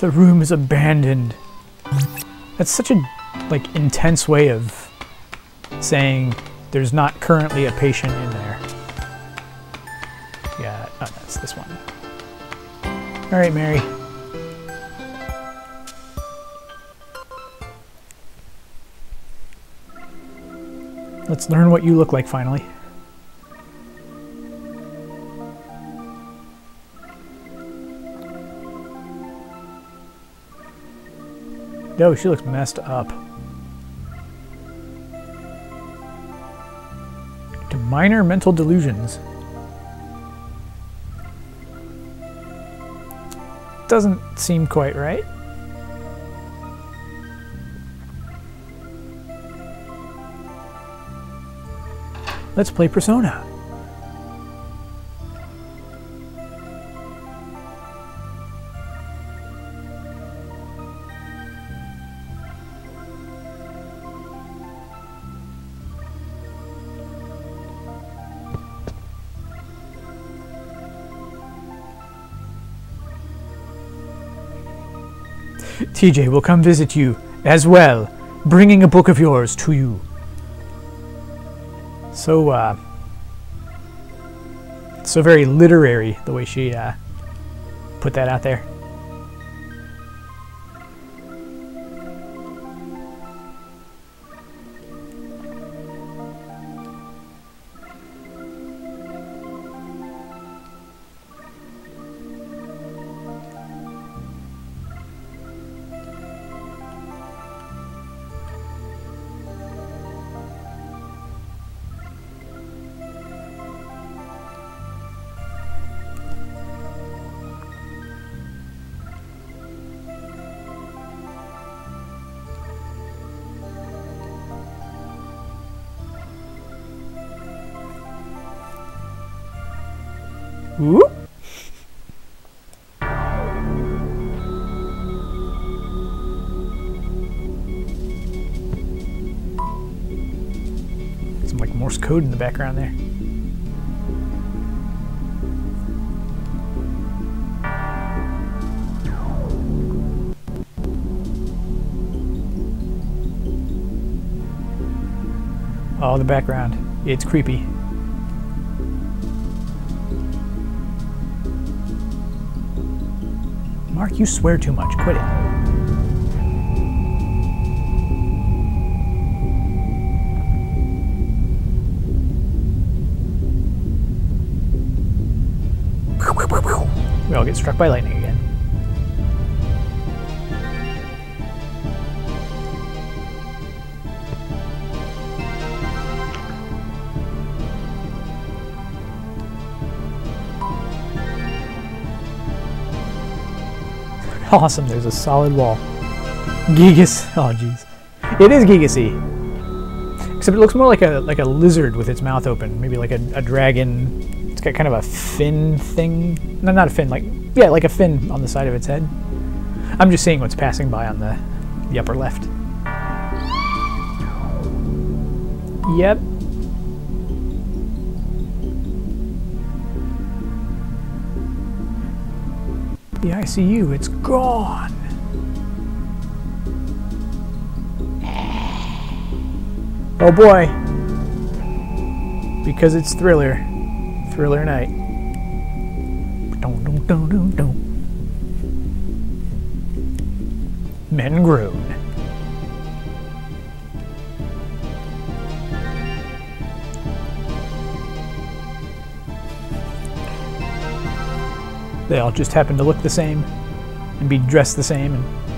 The room is abandoned. That's such a like intense way of saying there's not currently a patient in there. All right, Mary. Let's learn what you look like finally. No, she looks messed up. To minor mental delusions. Doesn't seem quite right. Let's play Persona. TJ will come visit you as well, bringing a book of yours to you. So, uh, so very literary the way she uh, put that out there. hood in the background there. Oh, the background. It's creepy. Mark, you swear too much. Quit it. All get struck by lightning again. [LAUGHS] Awesome, there's a solid wall. Gigas. [LAUGHS] Oh, jeez. It is Gigasy. Except it looks more like a like a lizard with its mouth open. Maybe like a, a dragon. Got kind of a fin thing. No, not a fin. Like yeah, like a fin on the side of its head. I'm just seeing what's passing by on the the upper left. Yep. The ICU, it's gone. Oh boy. Because it's thriller. Thriller night. Men groan. They all just happen to look the same and be dressed the same and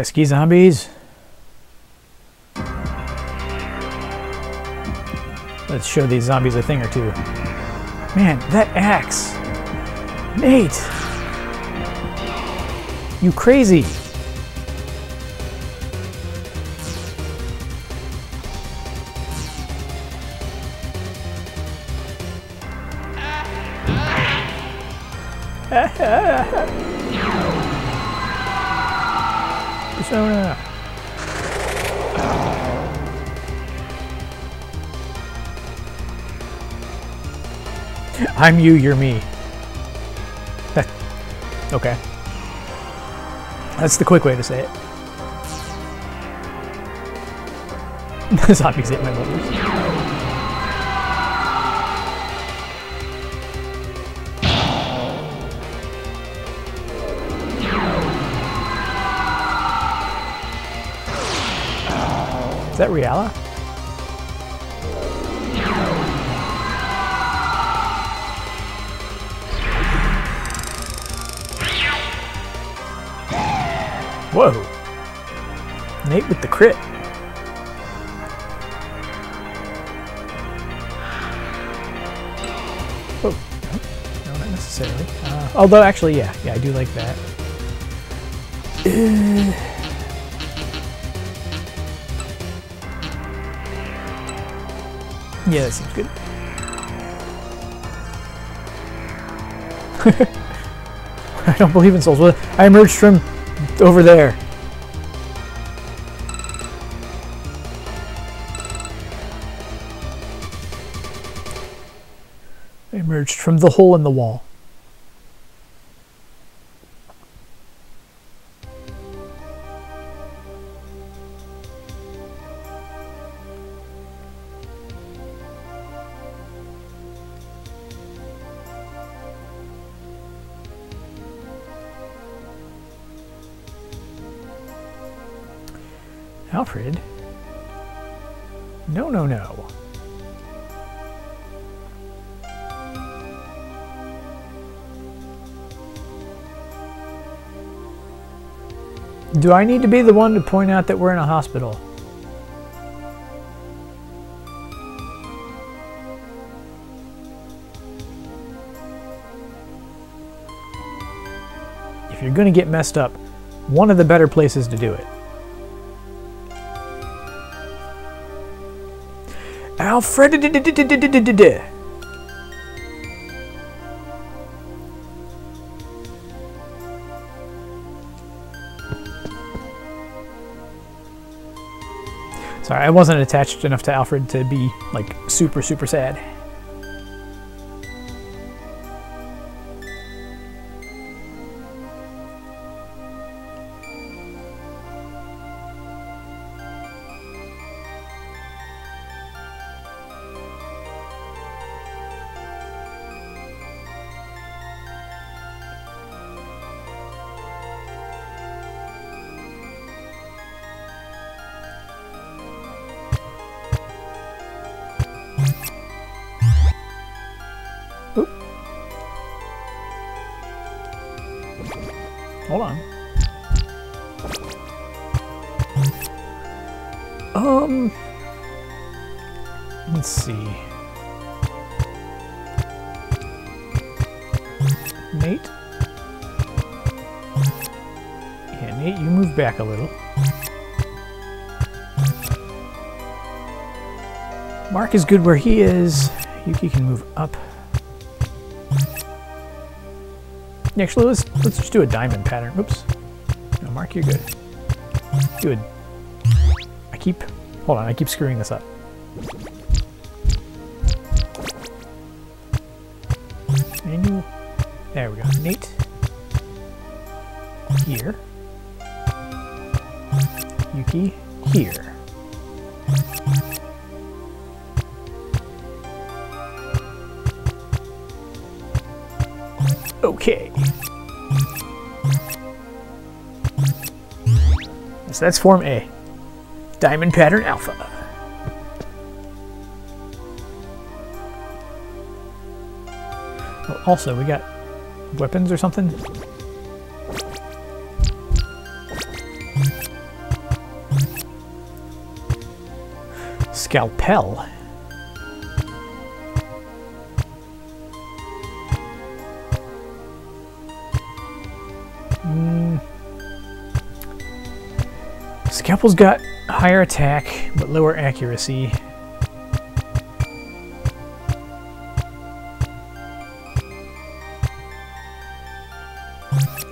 Pesky zombies. Let's show these zombies a thing or two. Man, that axe! Nate! You crazy! I'm you, you're me. [LAUGHS] okay. That's the quick way to say it. [LAUGHS] Zombies ate my motors. Is that Riala? Whoa. Nate with the crit. Oh, no, not necessarily. Uh, although, actually, yeah, yeah, I do like that. Yeah, that seems good. [LAUGHS] I don't believe in souls. I emerged from over there. I emerged from the hole in the wall. Do I need to be the one to point out that we're in a hospital? If you're going to get messed up, one of the better places to do it. Alfred. I wasn't attached enough to Alfred to be like super, super sad. Mark is good where he is. Yuki can move up. Actually, let's let's just do a diamond pattern. Oops. No, Mark, you're good. Good. I keep hold on. I keep screwing this up. So that's Form A. Diamond Pattern Alpha. Oh, also, we got weapons or something? Scalpel. Scalpel's got higher attack, but lower accuracy.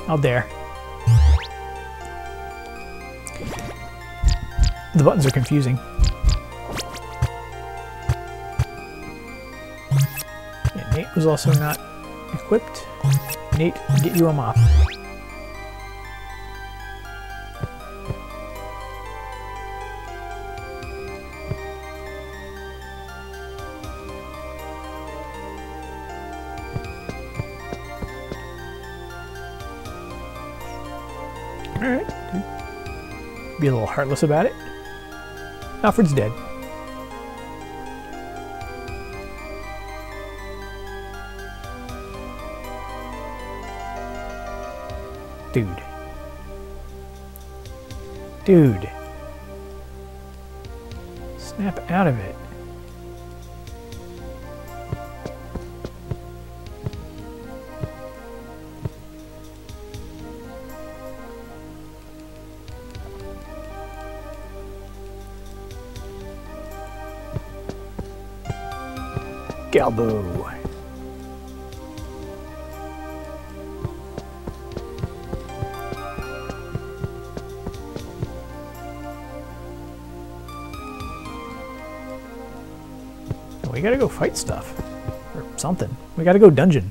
Out there. The buttons are confusing. Yeah, Nate was also not equipped. Nate, get you a mop. A little heartless about it. Alfred's dead. Dude. Dude. Snap out of it. We gotta go fight stuff. Or something. We gotta go dungeon.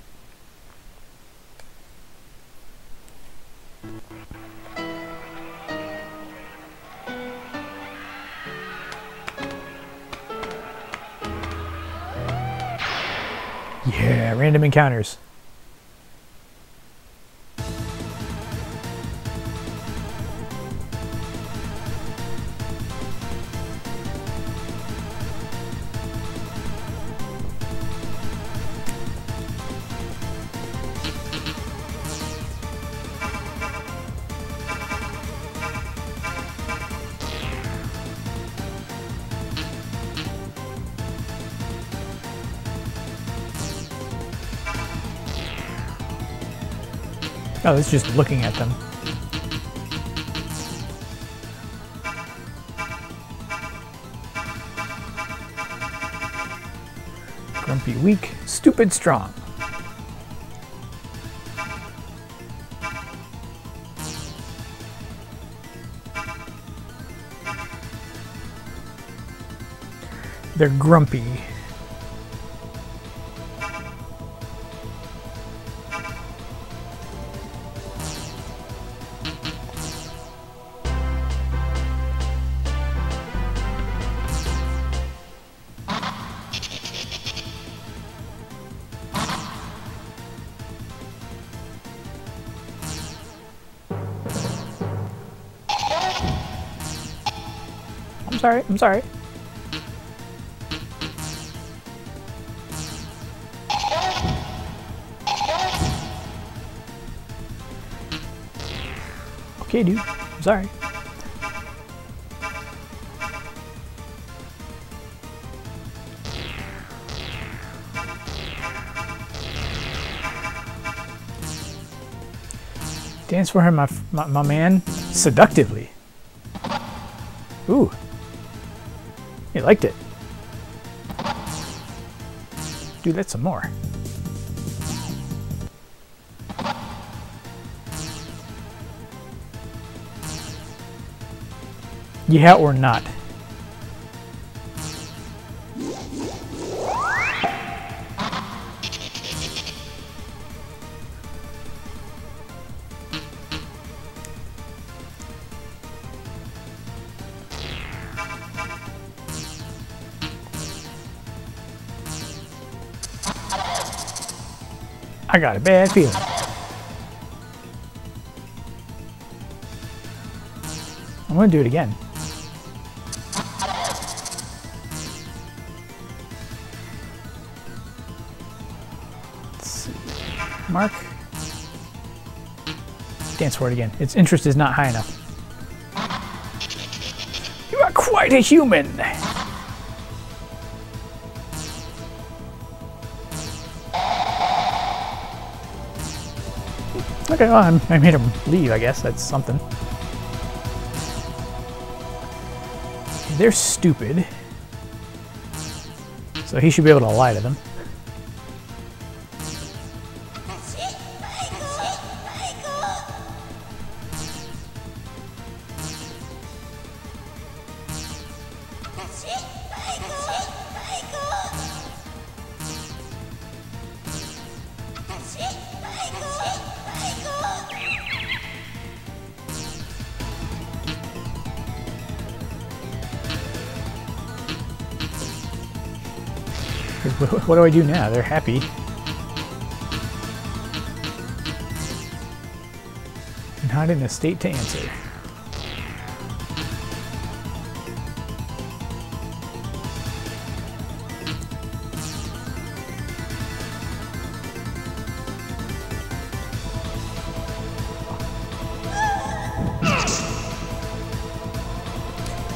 Encounters. It's just looking at them. Grumpy weak, stupid strong. They're grumpy. Sorry, I'm sorry. Okay, dude. I'm sorry. Dance for him, my, my, my man, seductively. Ooh. Liked it. Do that some more. Yeah or not? I got a bad feeling. I'm gonna do it again. Mark. Dance for it again. Its interest is not high enough. You are quite a human. Okay, well, I made him leave, I guess. That's something. They're stupid. So he should be able to lie to them. What do I do now? They're happy. Not in a state to answer.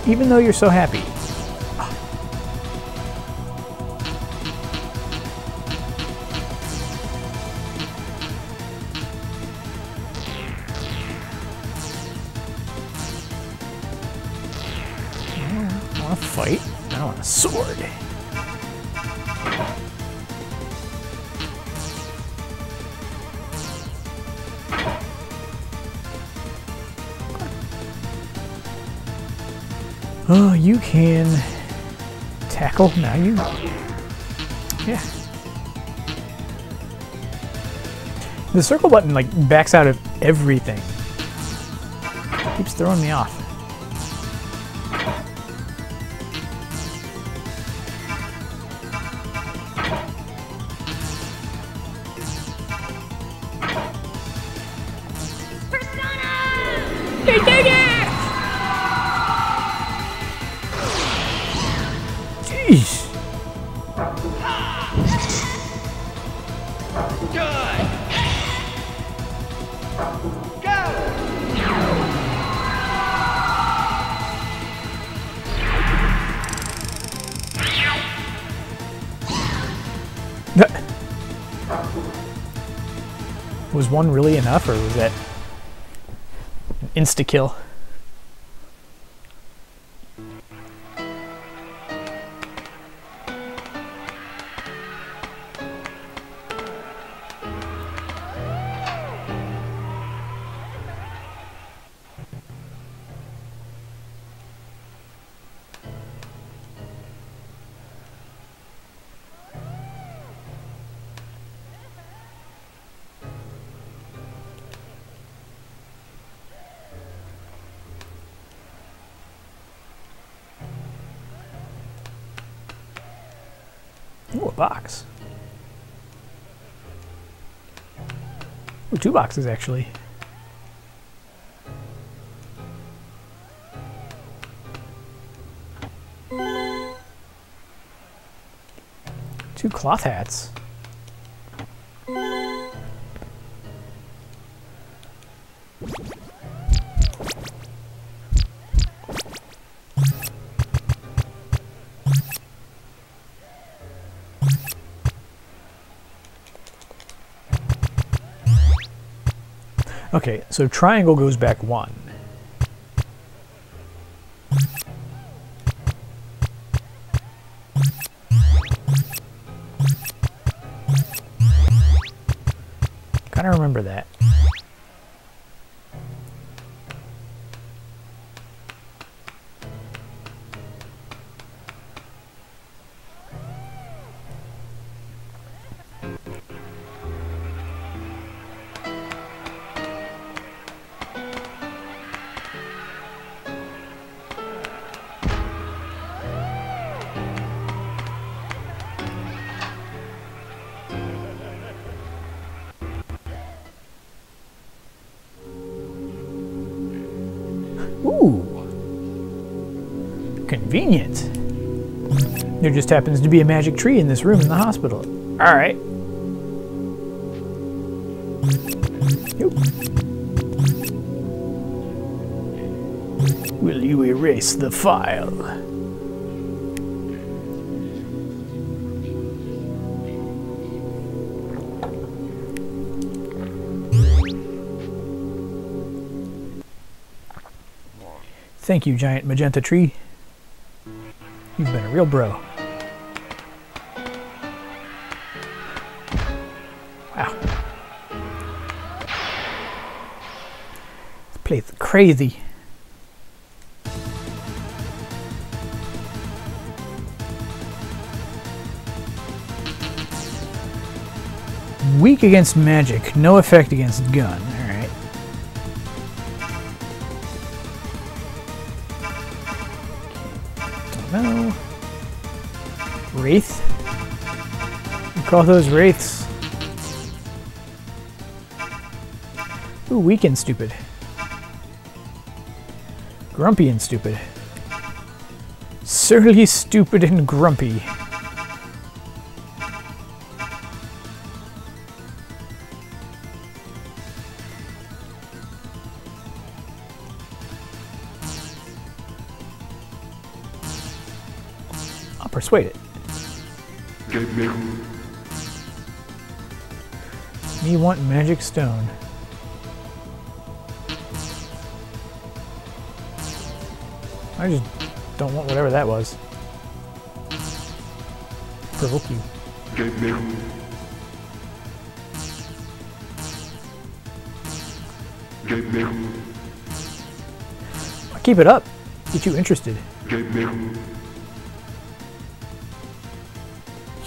Even though you're so happy. Tackle. Now you. Yeah. The circle button like backs out of everything. Keeps throwing me off. One really enough, or was that insta kill? Ooh, a box. Ooh, two boxes actually. Two cloth hats. Okay, so triangle goes back one. Happens to be a magic tree in this room in the hospital. Alright. Will you erase the file? Thank you, giant magenta tree. You've been a real bro. Place crazy. Weak against magic, no effect against gun. Alright. Don't know. Wraith? You call those wraiths? Ooh, weak and stupid. Grumpy and stupid. Surly, stupid, and grumpy. I'll persuade it. Me want magic stone. I just don't want whatever that was. Provoke you. Keep it up. Get you interested.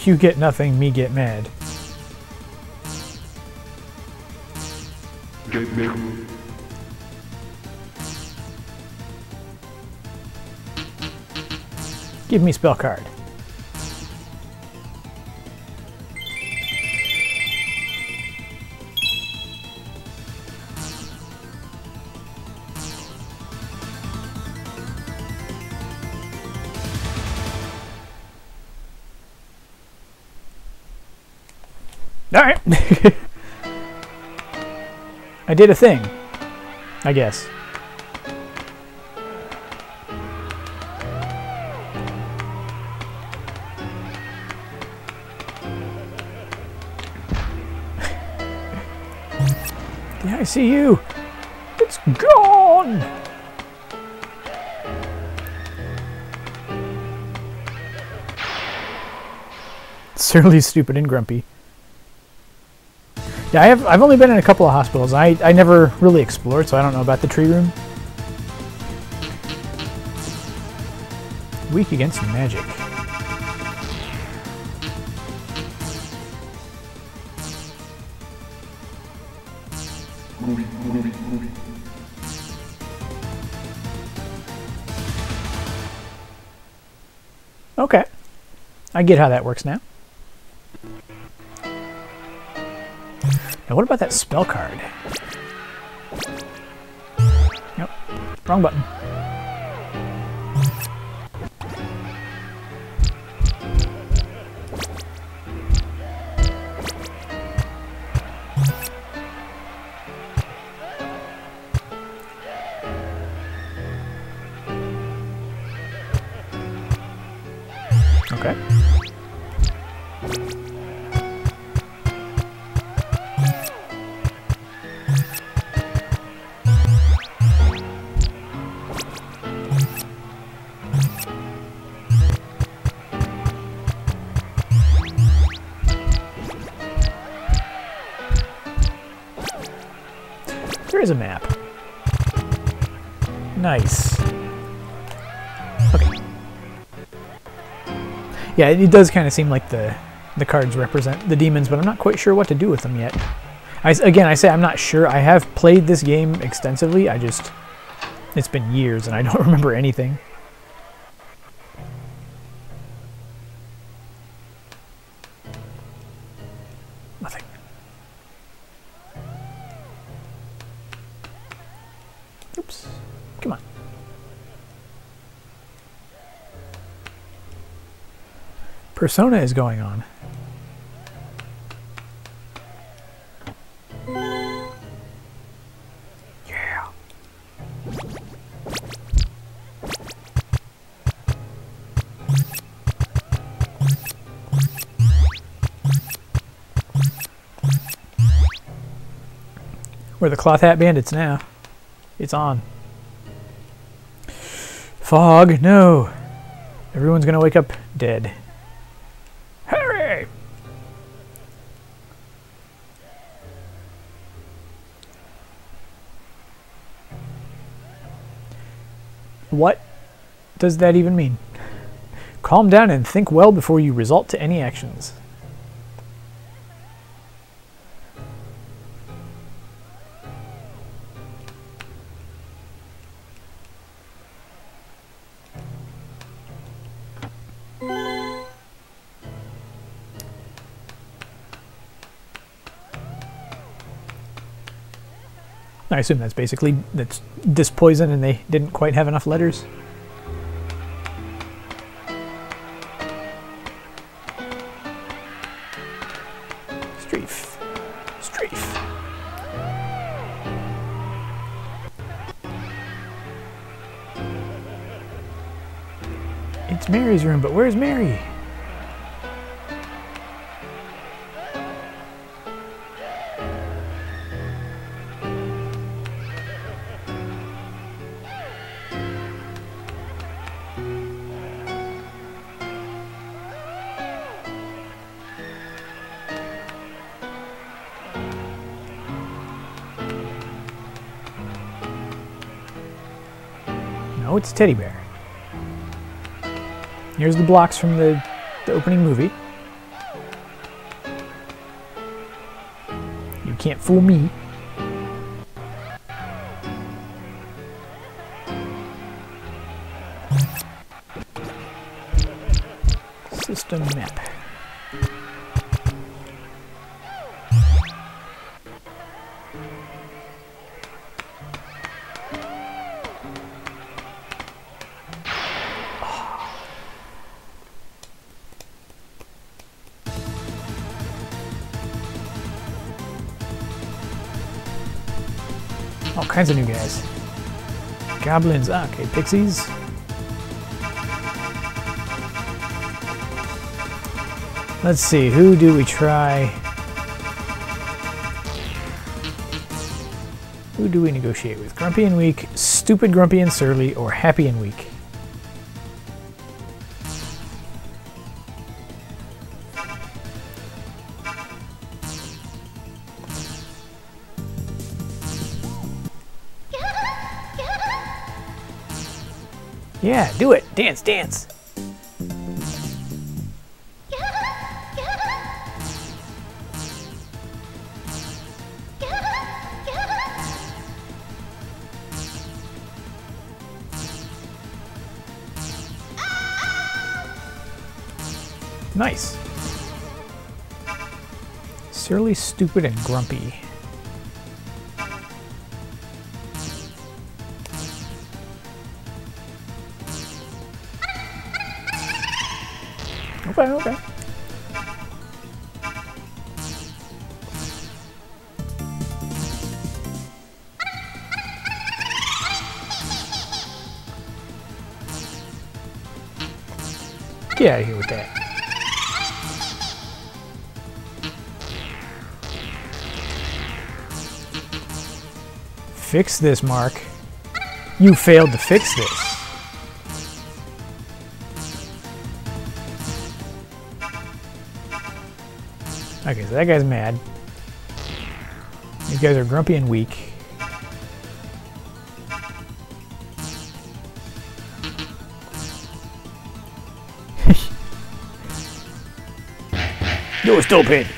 You get nothing, me get mad. Give me spell card. All right. [LAUGHS] I did a thing, I guess. I see you. It's gone. Surly, stupid, and grumpy. Yeah, I have. I've only been in a couple of hospitals. I I never really explored, so I don't know about the tree room. Weak against magic. Get how that works now. Now, what about that spell card? Yep, wrong button. Okay. There is a map. Yeah, it does kind of seem like the the cards represent the demons, but I'm not quite sure what to do with them yet. I, again, I say I'm not sure. I have played this game extensively. I just it's been years and I don't [LAUGHS] remember anything. Persona is going on. Yeah. We're the cloth hat bandits now. It's on. Fog, no. Everyone's gonna wake up dead. What does that even mean? Calm down and think well before you resort to any actions. I assume that's basically that's this poison and they didn't quite have enough letters. It's Mary's room, but where's Mary? It's Teddy Bear. Here's the blocks from the, the opening movie. You can't fool me. Kinds of new guys. Goblins, ah, okay, pixies. Let's see, who do we try? Who do we negotiate with? Grumpy and Weak, Stupid Grumpy and Surly, or Happy and Weak? Yeah, do it. Dance, dance. Nice. Surly, stupid, and grumpy. Fix this, Mark. You failed to fix this. Okay, so that guy's mad. These guys are grumpy and weak. [LAUGHS] You're stupid!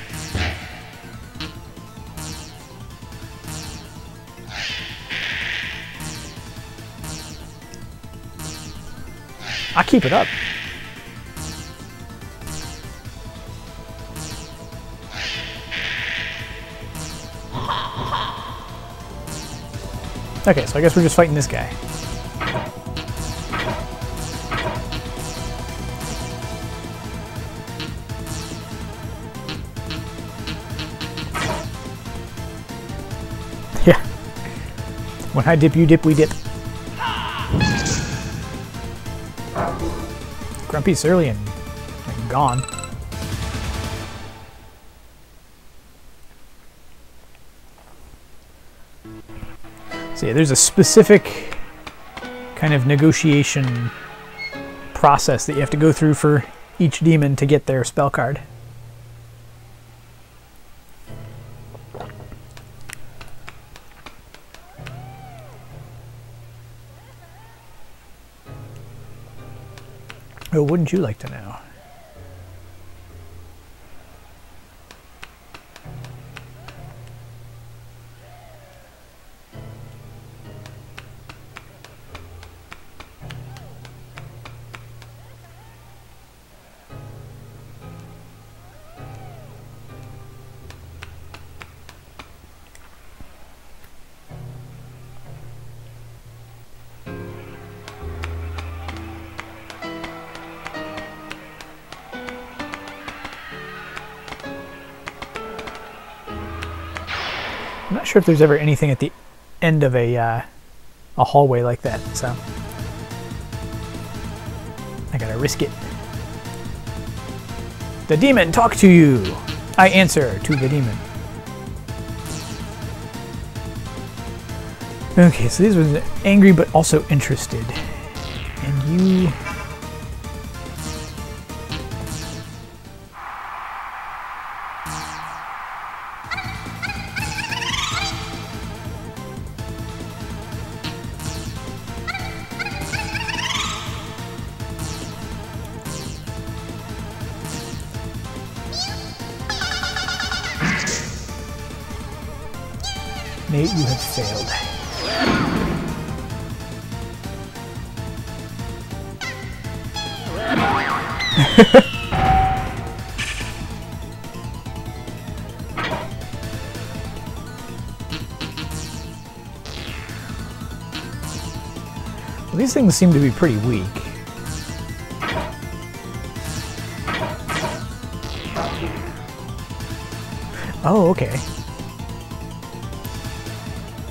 Keep it up. Okay, so I guess we're just fighting this guy. Yeah. When I dip, you dip, we dip. Surly, and, and gone. So yeah, there's a specific kind of negotiation process that you have to go through for each demon to get their spell card. Wouldn't you like to know? Sure if there's ever anything at the end of a uh, a hallway like that, so I gotta risk it. The demon talk to you. I answer to the demon. Okay, so this was angry but also interested, and you. Things seem to be pretty weak. Oh, okay.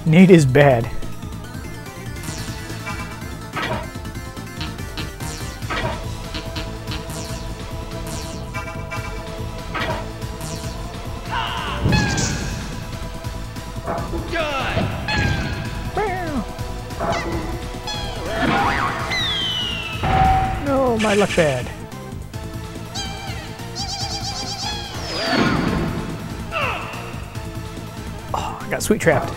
Nate is bad. Trapped.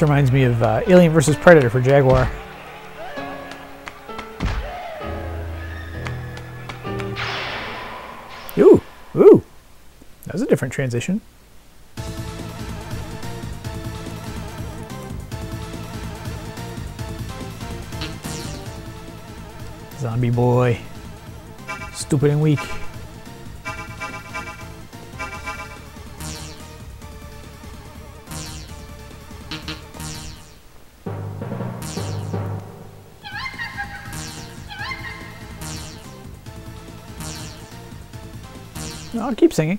Reminds me of uh, Alien vs. Predator for Jaguar. Ooh, ooh. That was a different transition. Zombie boy. Stupid and weak. Keep singing.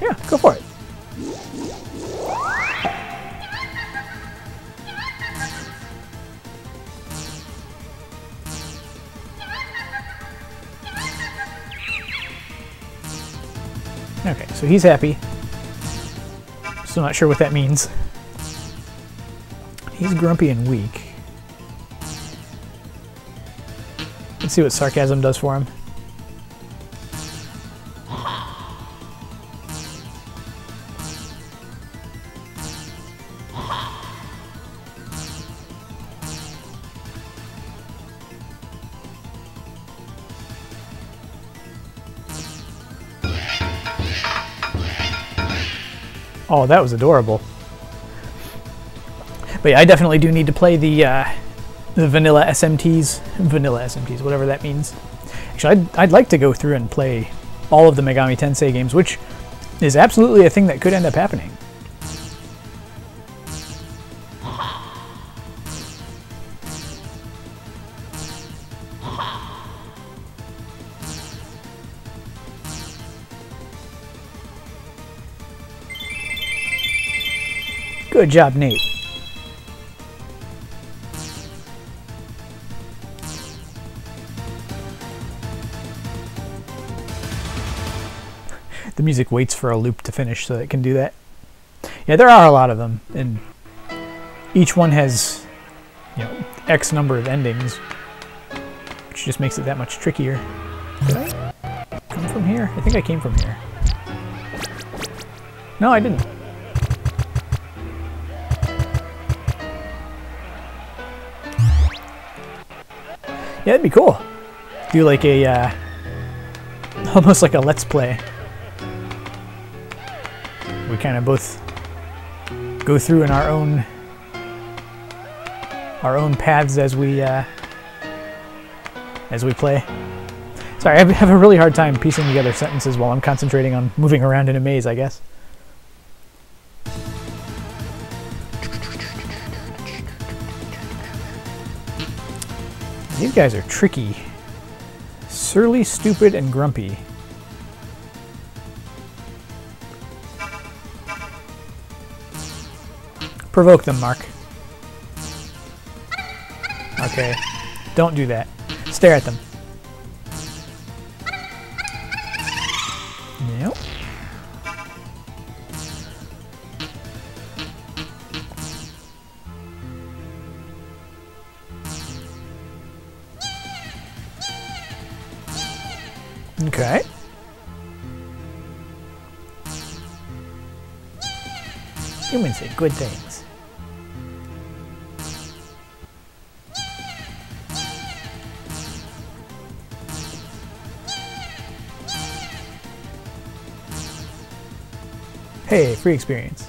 Yeah, go for it. Okay, so he's happy. Still not sure what that means. He's grumpy and weak. Let's see what sarcasm does for him. Oh, that was adorable. But yeah, I definitely do need to play the uh, the vanilla SMTs, vanilla SMTs, whatever that means. Actually, I'd, I'd like to go through and play all of the Megami Tensei games, which is absolutely a thing that could end up happening. Good job, Nate. The music waits for a loop to finish so that it can do that. Yeah, there are a lot of them, and each one has, you know, X number of endings, which just makes it that much trickier. Did I come from here? I think I came from here. No, I didn't. Yeah, that'd be cool. Do like a, uh, [LAUGHS] almost like a let's play. Kind of both go through in our own, our own paths as we, uh, as we play. Sorry, I have a really hard time piecing together sentences while I'm concentrating on moving around in a maze, I guess. These guys are tricky. Surly, stupid, and grumpy. Provoke them, Mark. Okay. Don't do that. Stare at them. Nope. Okay. Humans say good things. Hey, free experience.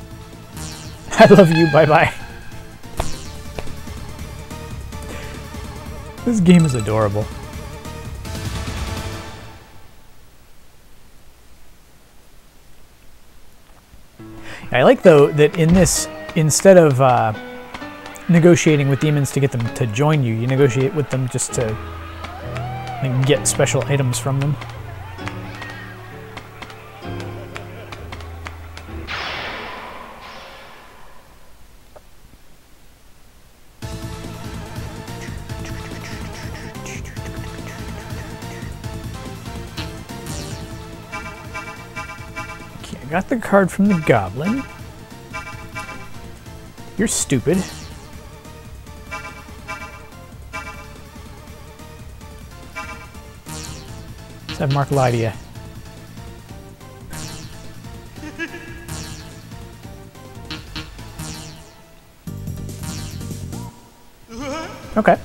[LAUGHS] I love you, bye bye. This game is adorable. I like though that in this, instead of uh, negotiating with demons to get them to join you, you negotiate with them just to like, get special items from them. Got the card from the goblin. You're stupid. Let's have Mark lie to you. [LAUGHS] Okay.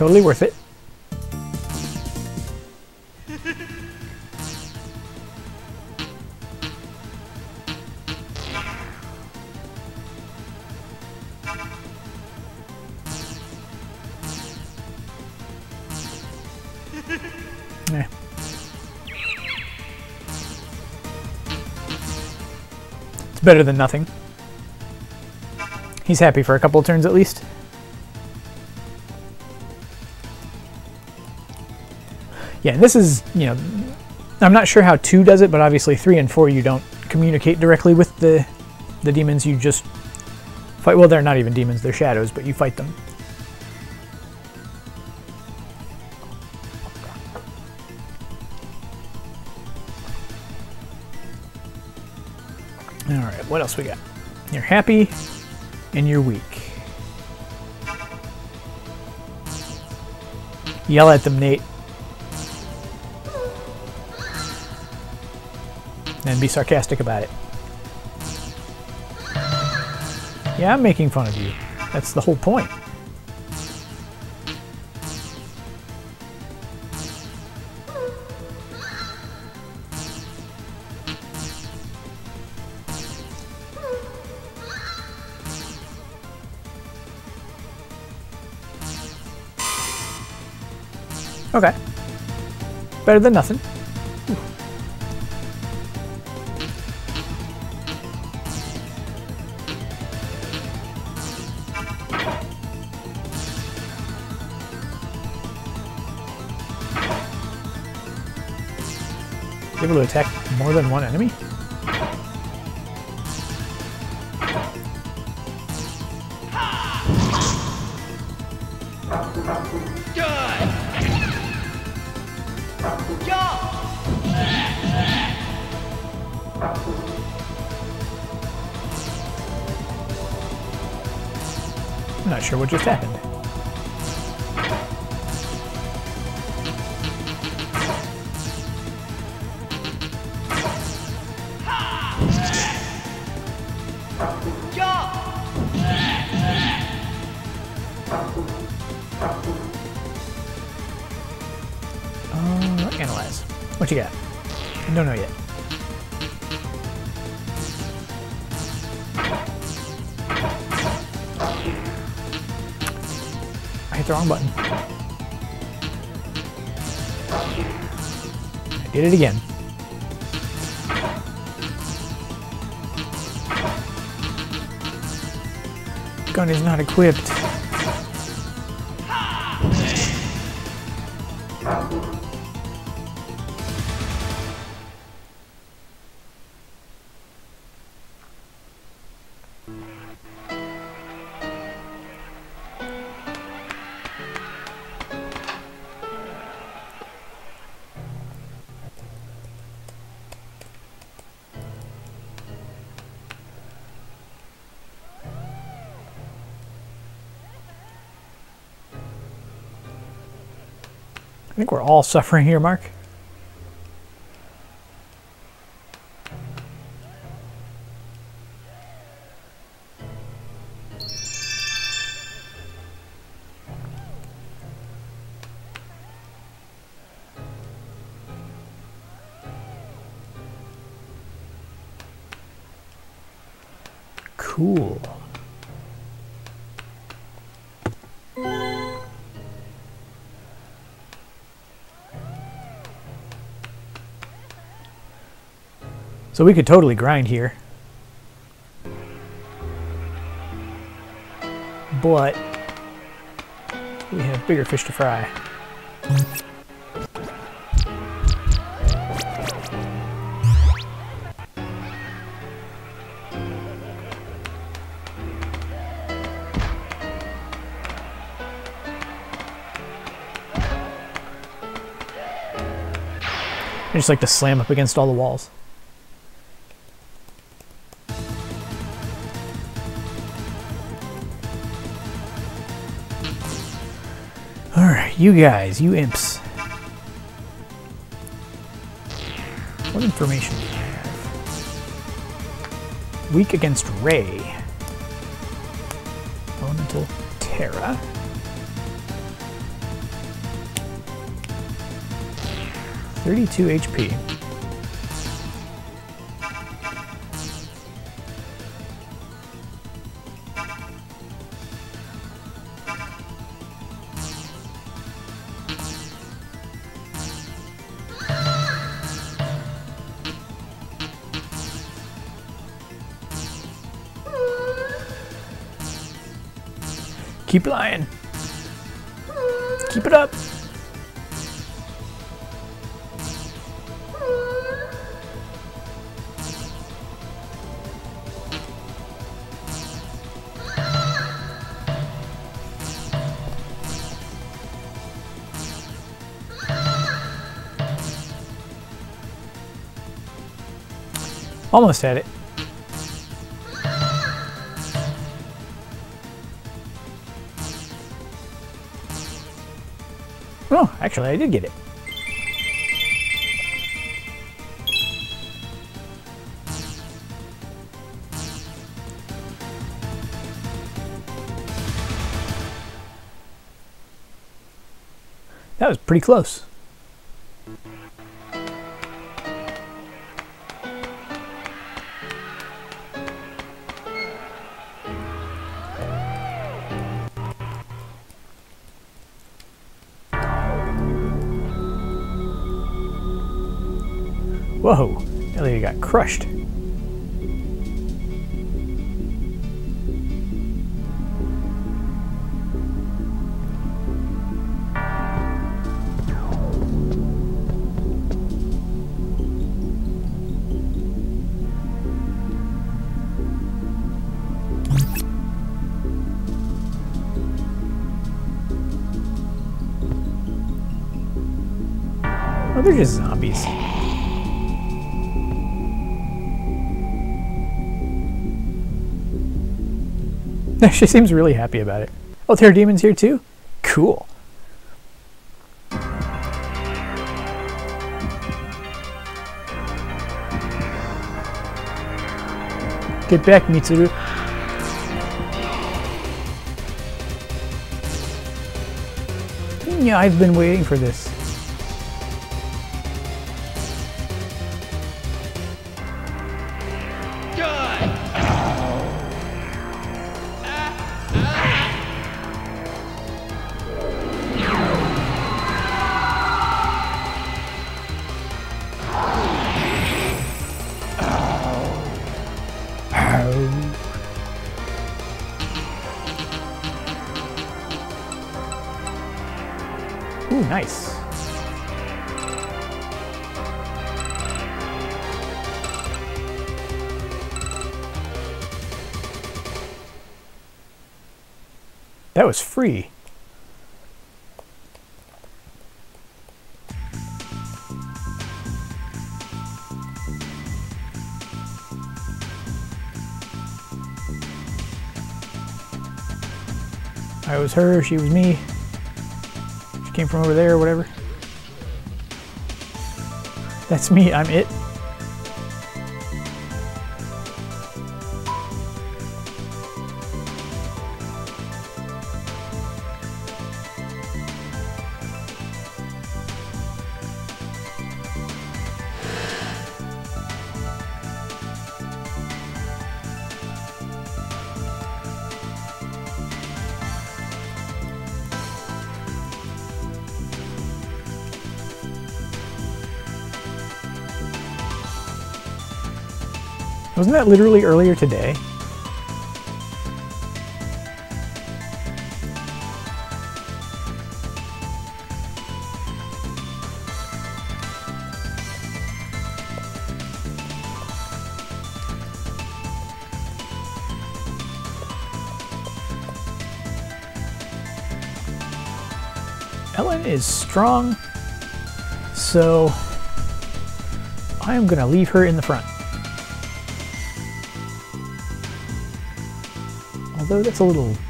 Totally worth it. [LAUGHS] Eh. It's better than nothing. He's happy for a couple turns at least. Yeah, this is, you know, I'm not sure how 2 does it, but obviously 3 and 4 you don't communicate directly with the, the demons, you just fight, well they're not even demons, they're shadows, but you fight them. Alright, what else we got? You're happy and you're weak. Yell at them, Nate. And be sarcastic about it. Yeah, I'm making fun of you. That's the whole point. Okay. Better than nothing. Able to attack more than one enemy? I'm not sure what just happened. Did it again. Gun is not equipped. All suffering here, Mark. So we could totally grind here. But we have bigger fish to fry. I just like to slam up against all the walls. You guys, you imps. What information do you have? Weak against Ray. Elemental Terra. Thirty-two HP. Keep lying. Keep it up. Almost had it. Actually, I did get it. That was pretty close. Crushed. She seems really happy about it. Oh, Terra Demon's here too? Cool. Get back, Mitsuru. Yeah, I've been waiting for this. Was her, she was me. She came from over there, whatever. That's me, I'm it. Wasn't that literally earlier today? Ellen is strong, so I am going to leave her in the front. Although that's a little...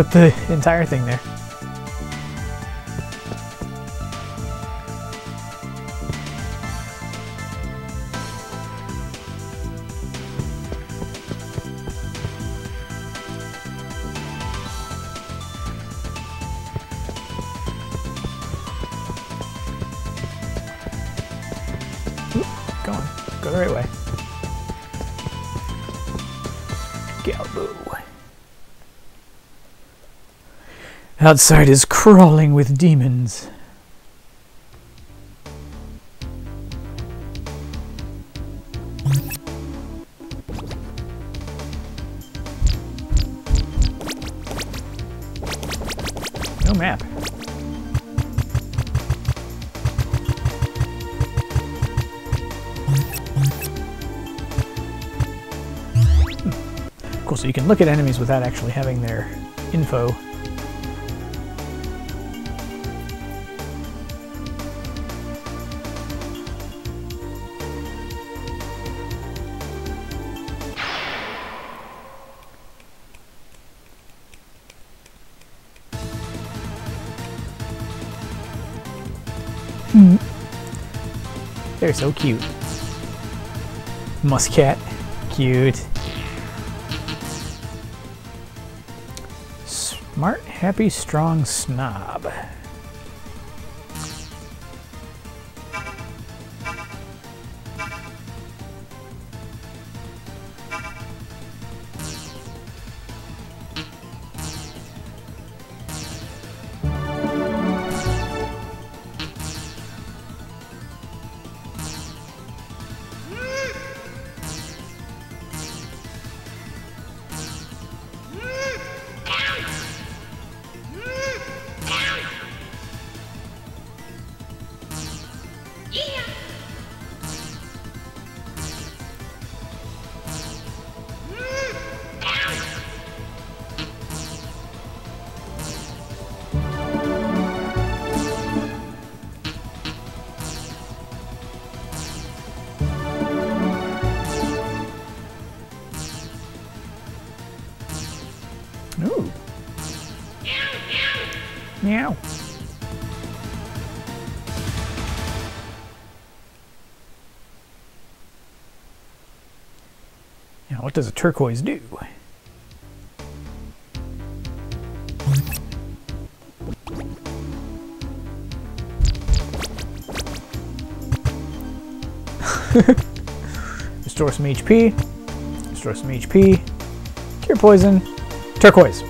up the entire thing there. Outside is crawling with demons. No map. Hmm. Cool, so you can look at enemies without actually having their info. So cute. Muscat, cute. Smart, happy, strong snob. Does a turquoise do? [LAUGHS] Restore some HP. Restore some HP. Cure poison. Turquoise.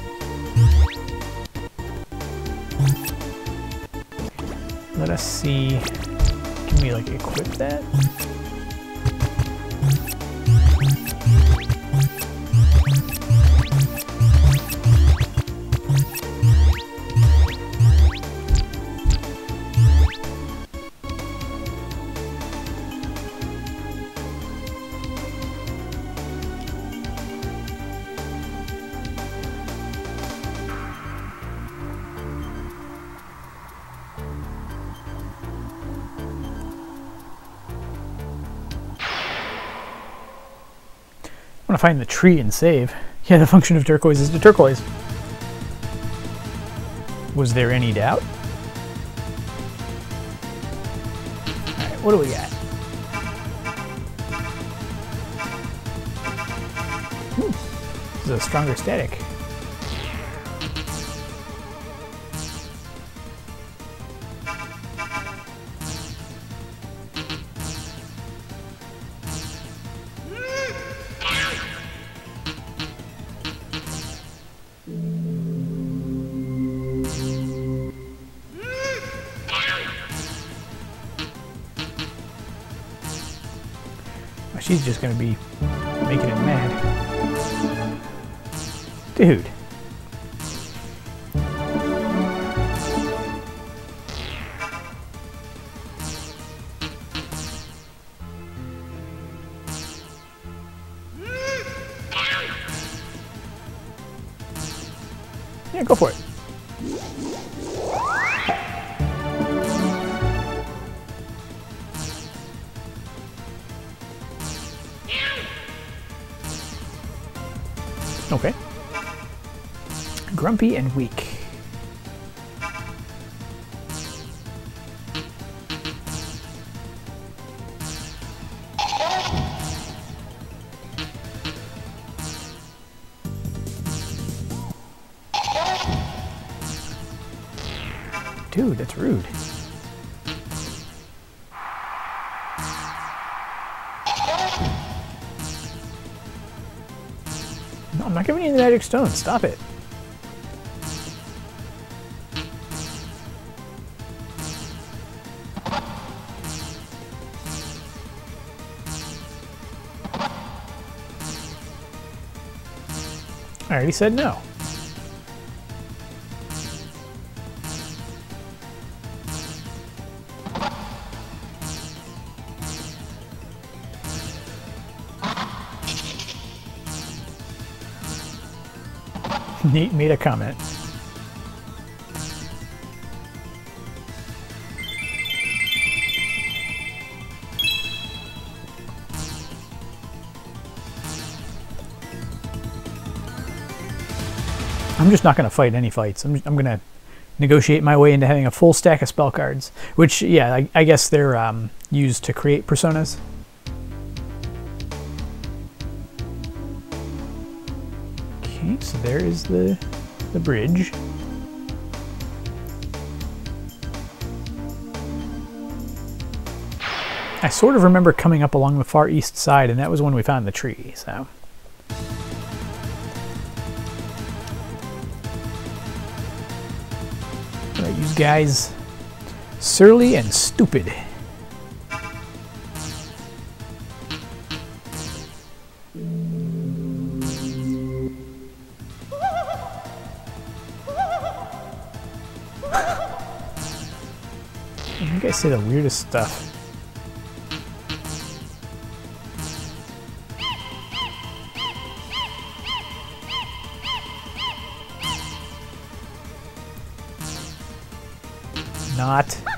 Let us see. Can we like equip that? Find the tree and save. [LAUGHS] Yeah, the function of turquoise is to turquoise. Was there any doubt? Alright, what do we got? Ooh, this is a stronger static. She's gonna be making it mad. Dude. That's rude. No, I'm not giving you the magic stone. Stop it. I already said no. Nate made a comment. I'm just not going to fight any fights. I'm, I'm going to negotiate my way into having a full stack of spell cards, which, yeah, I, I guess they're um, used to create personas. The, the bridge. I sort of remember coming up along the far east side, and that was when we found the tree, so... You guys. Surly and stupid. Guys say the weirdest stuff. Not.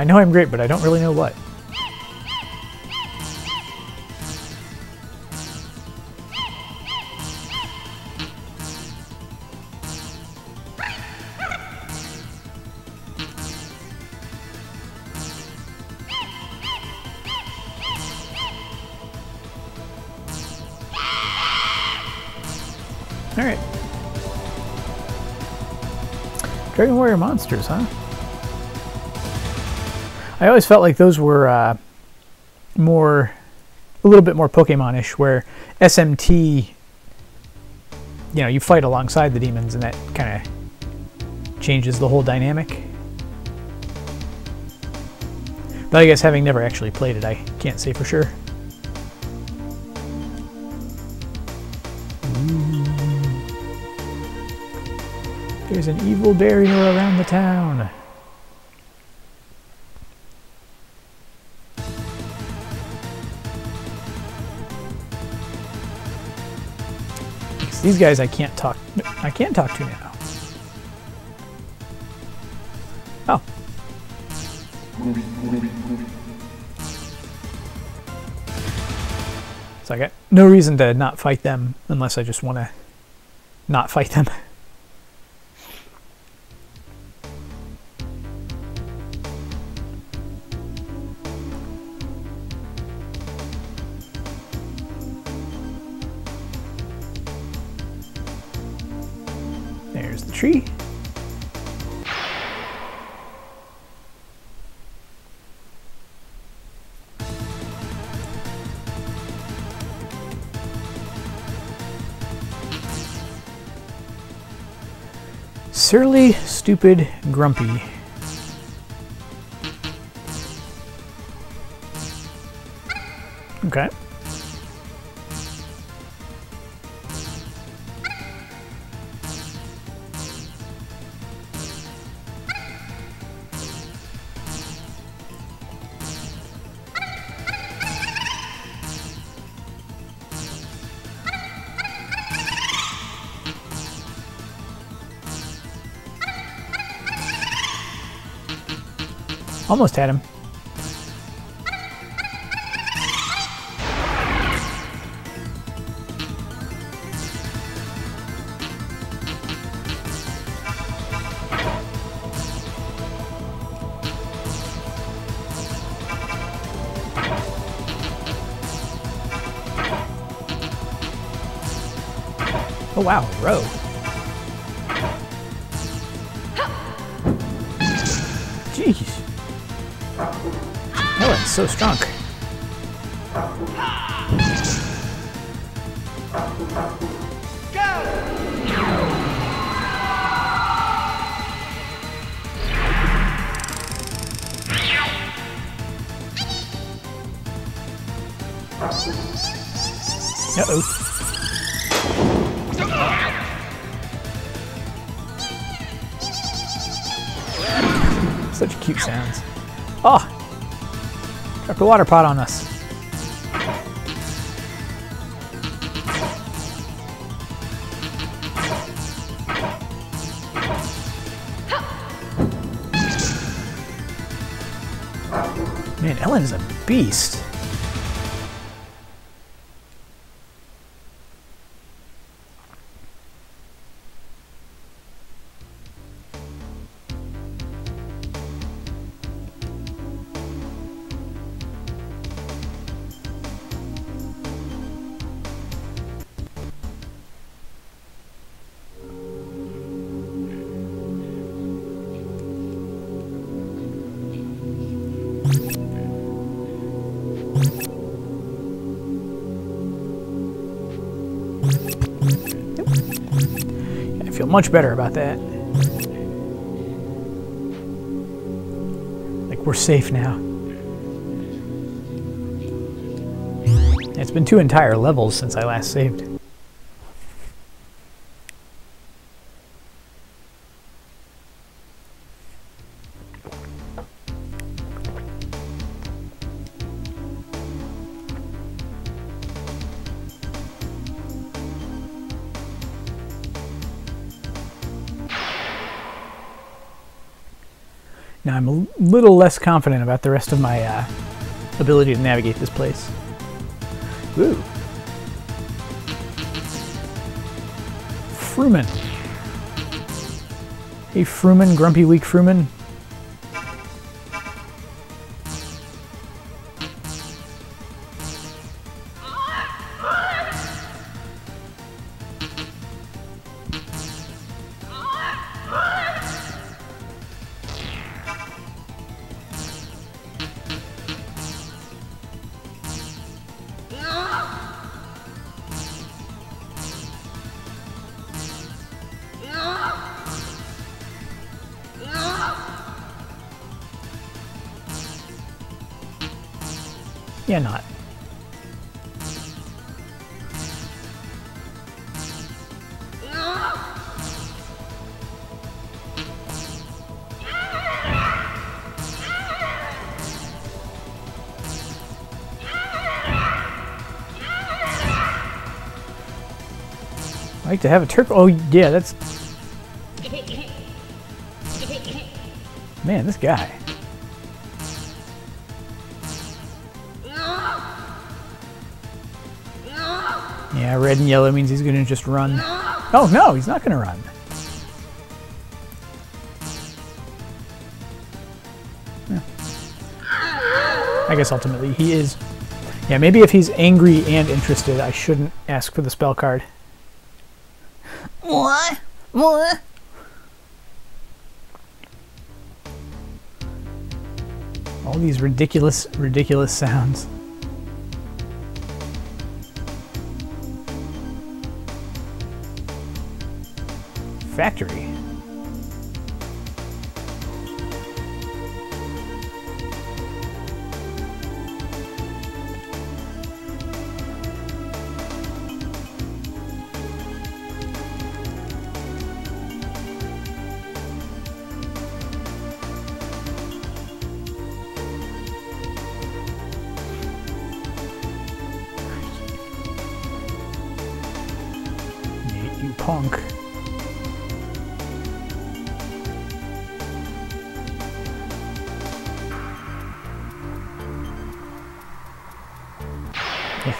I know I'm great, but I don't really know what. Alright. Dragon Warrior monsters, huh? I always felt like those were uh, more, a little bit more Pokemon-ish, where SMT, you know, you fight alongside the demons and that kind of changes the whole dynamic. But I guess having never actually played it, I can't say for sure. There's an evil barrier around the town. These guys I can't talk I can't talk to now. Oh. So I got no reason to not fight them unless I just want to not fight them. [LAUGHS] stupid, grumpy. Okay. Almost had him. Oh wow, row. So strong. Water pot on us. Man, Ellen is a beast. Much better about that. Like we're safe now. It's been two entire levels since I last saved. Now I'm a little less confident about the rest of my uh, ability to navigate this place. Ooh. Fruman. Hey Fruman, Grumpy Weak Fruman. Like to have a turtle. Oh, yeah, that's. Man, this guy. Yeah, red and yellow means he's gonna just run. Oh no, he's not gonna run. Yeah. I guess ultimately he is. Yeah, maybe if he's angry and interested, I shouldn't ask for the spell card. What? All these ridiculous, ridiculous sounds. Factory.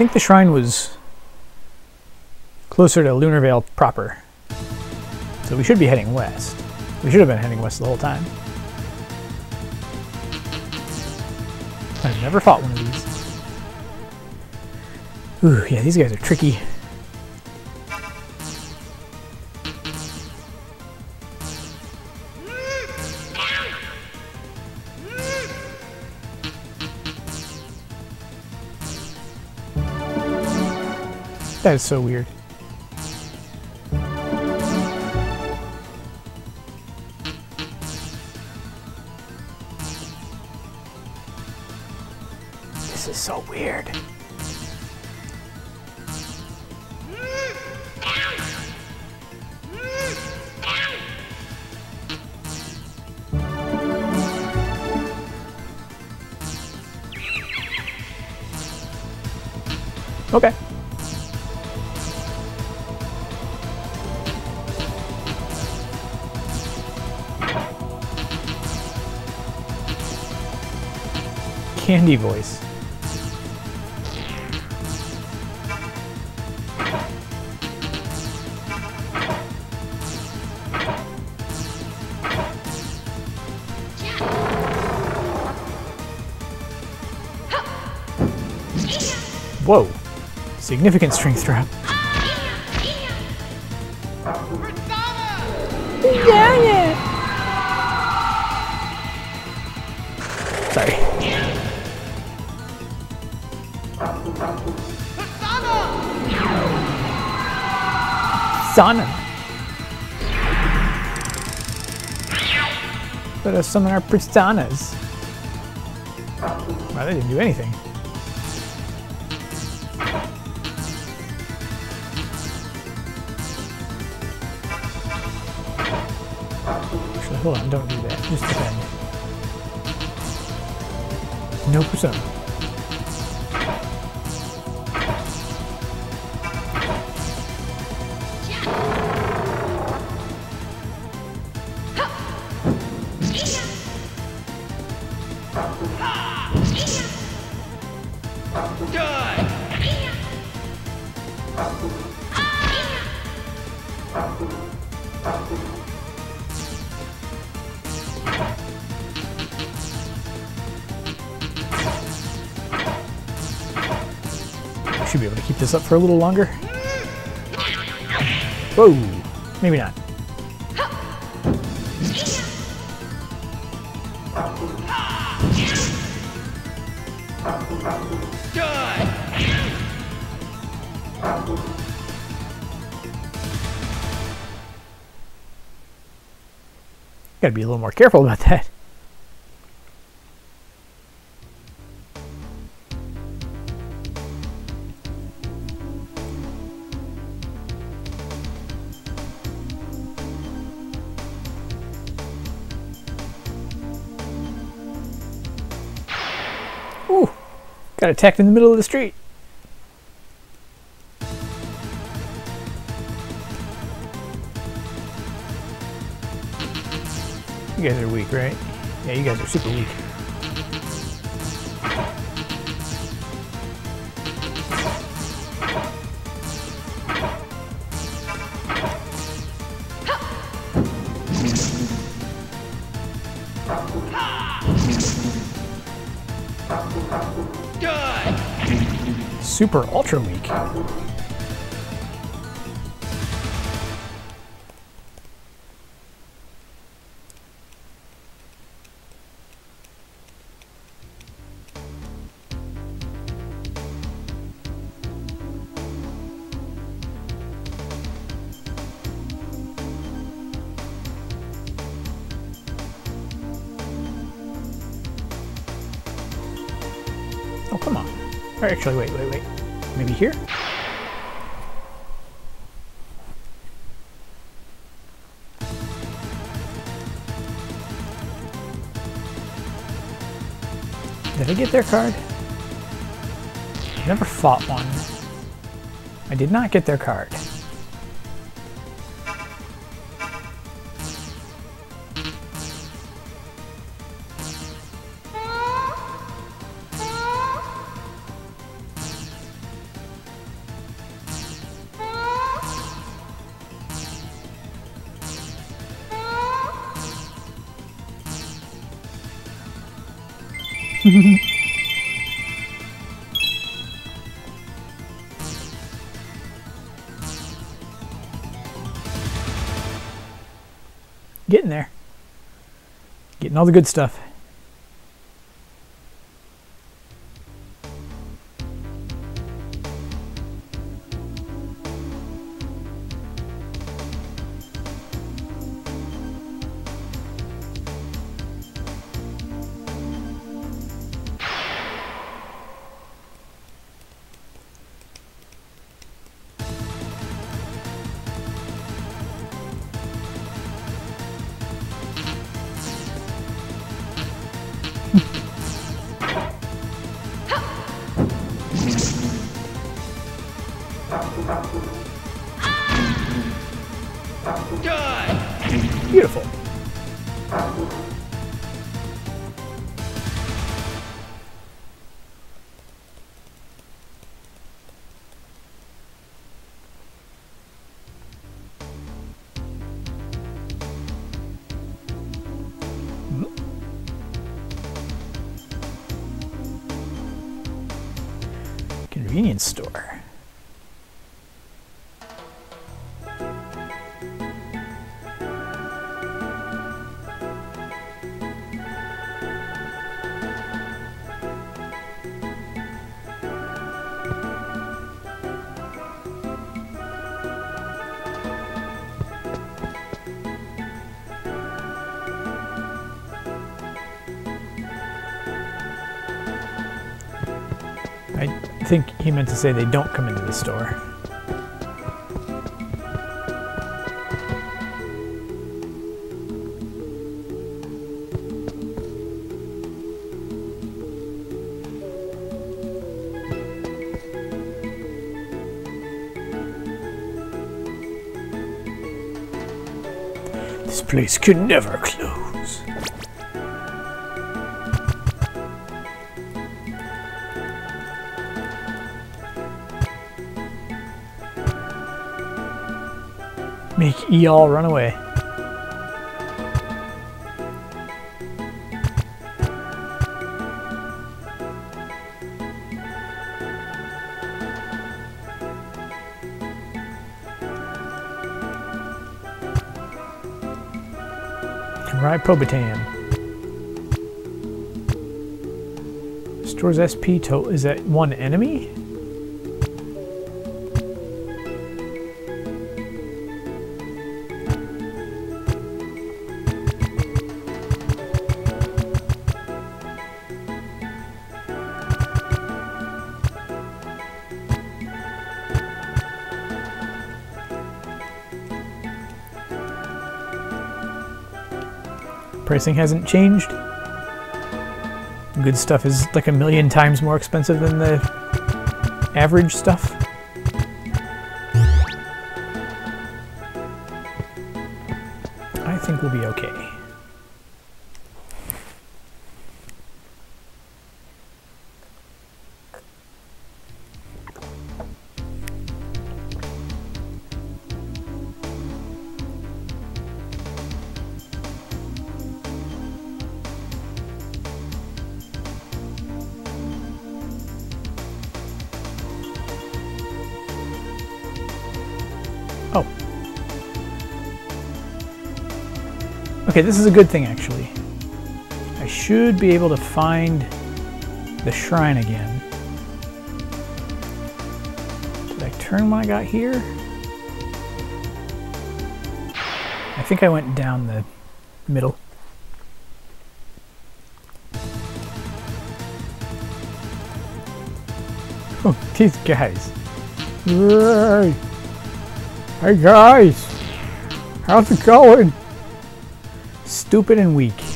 Think the shrine was closer to Lunarvale proper. So we should be heading west. We should have been heading west the whole time. I've never fought one of these. Ooh, yeah, these guys are tricky. That is so weird. This is so weird. Candy voice. Whoa. Significant strength drop. Sana. Let us summon our personas. Wow, they didn't do anything. Actually, hold on, don't do that. Just defend. No persona. Should be able to keep this up for a little longer. Whoa! Maybe not. Gotta be a little more careful about that. Ooh, got attacked in the middle of the street. You guys are weak, right? Yeah, you guys are super weak. Super ultra weak. Actually, wait, wait, wait. Maybe here? Did I get their card? I Never fought one. I did not get their card. All the good stuff. He meant to say they don't come into the store. This place can never close. Eol run away. Right, Pobitan. Stores SP total. Is that one enemy? Pricing hasn't changed. Good stuff is like a million times more expensive than the average stuff. I think we'll be okay. Okay, this is a good thing actually. I should be able to find the shrine again. Did I turn when I got here? I think I went down the middle. Oh, these guys. Hey guys, how's it going? Stupid and weak.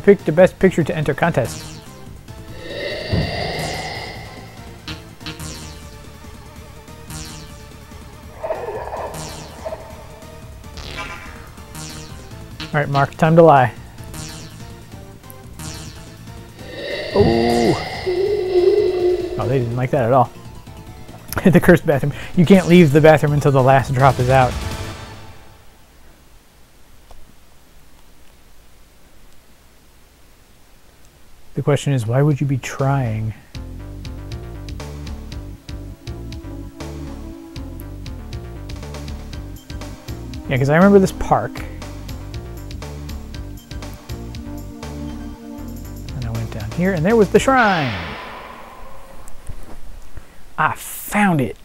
To pick the best picture to enter contest. Alright, Mark, time to lie. Oh! Oh, they didn't like that at all. [LAUGHS] the cursed bathroom. You can't leave the bathroom until the last drop is out. The question is, why would you be trying? Yeah, because I remember this park. And I went down here, and there was the shrine! I found it!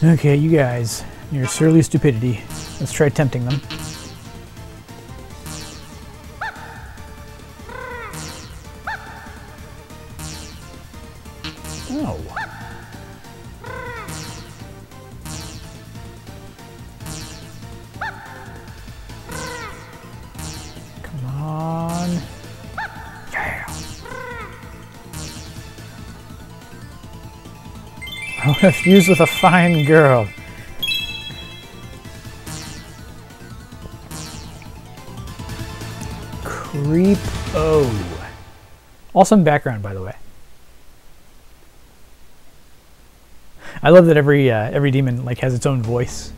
Okay, you guys, your surly stupidity. Let's try tempting them. Want with a fine girl. Creep O. Awesome background, by the way. I love that every uh, every demon like has its own voice.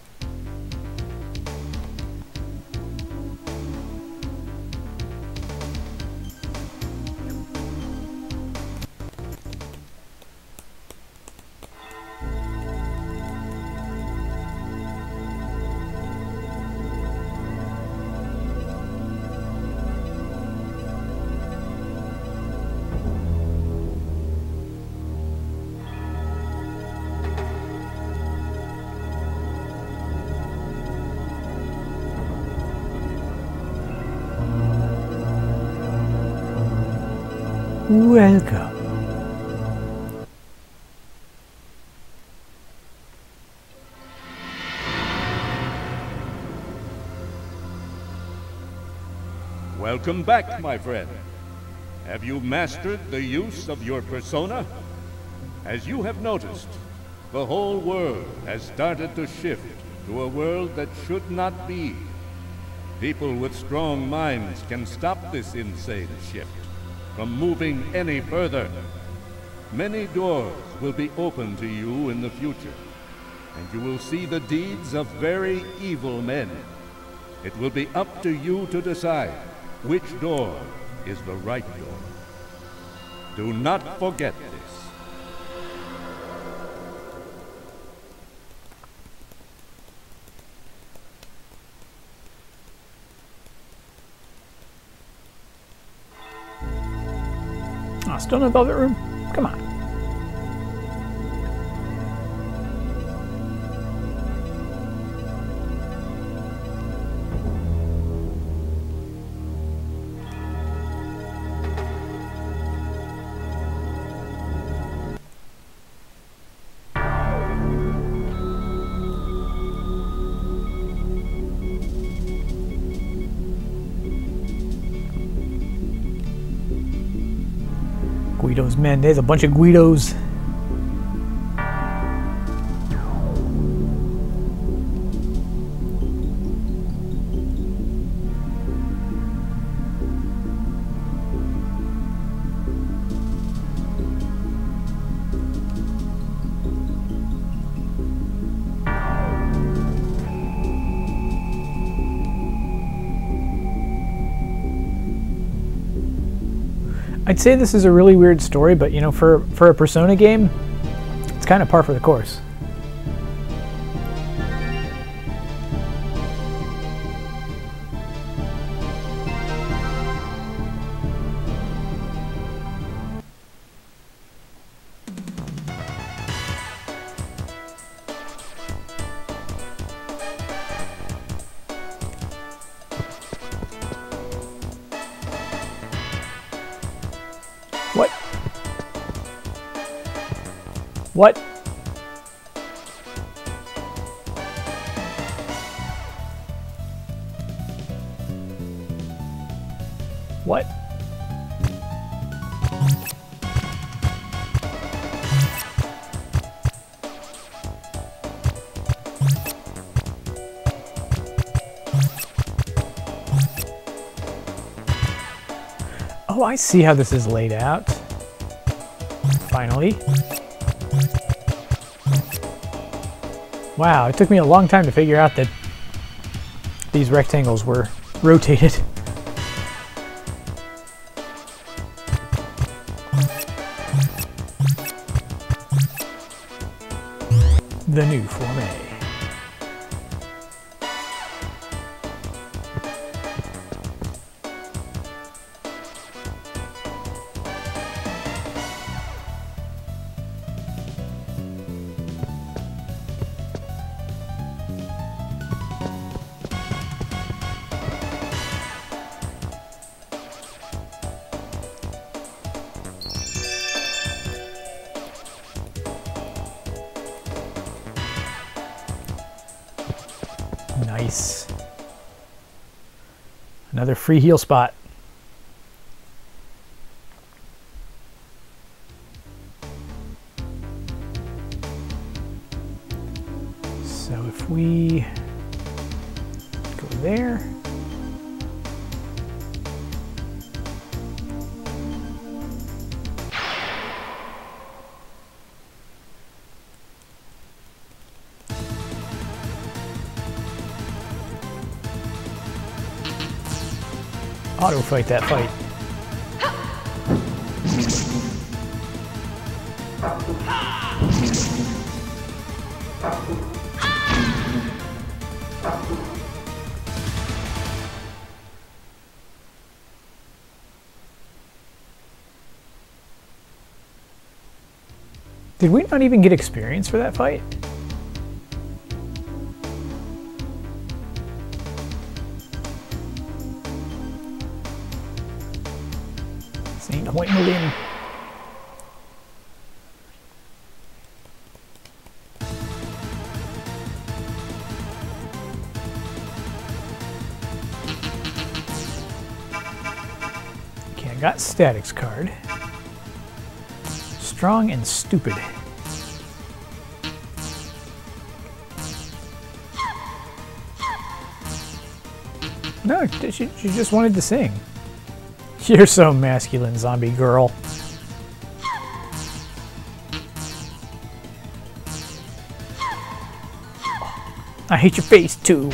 Welcome back, my friend. Have you mastered the use of your persona? As you have noticed, the whole world has started to shift to a world that should not be. People with strong minds can stop this insane shift from moving any further. Many doors will be open to you in the future, and you will see the deeds of very evil men. It will be up to you to decide which door is the right door. Do not forget this. Oh, still in the velvet room? Come on. Man, there's a bunch of Guidos. I'd say this is a really weird story, but you know, for for a Persona game, it's kind of par for the course. I see how this is laid out. Finally. Wow, it took me a long time to figure out that these rectangles were rotated. Free heal spot. Fight that fight. Did we not even get experience for that fight? Statics card. Strong and stupid. No, she, she just wanted to sing. You're so masculine, zombie girl. I hate your face too.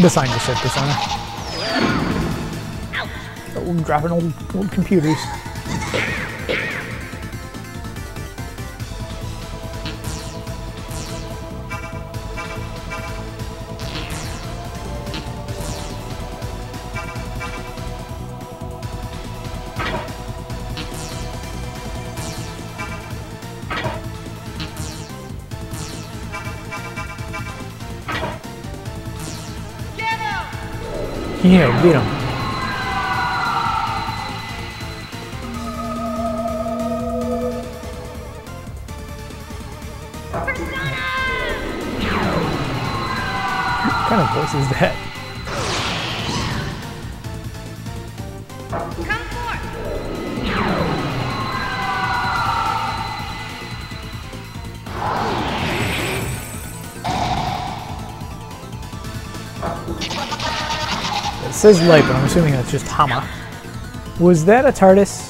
The sign just said Persona. Oh, I'm dropping old, old computers. Yeah, get him. What kind of voice is that? Says light, but I'm assuming that's just Hama. Was that a TARDIS?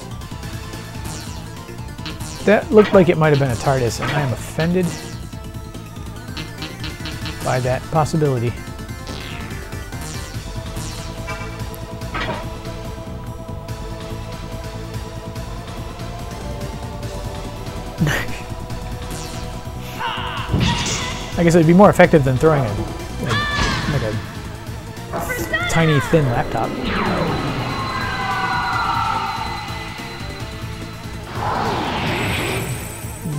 That looked like it might have been a TARDIS, and I am offended by that possibility. [LAUGHS] I guess it'd be more effective than throwing a tiny thin laptop.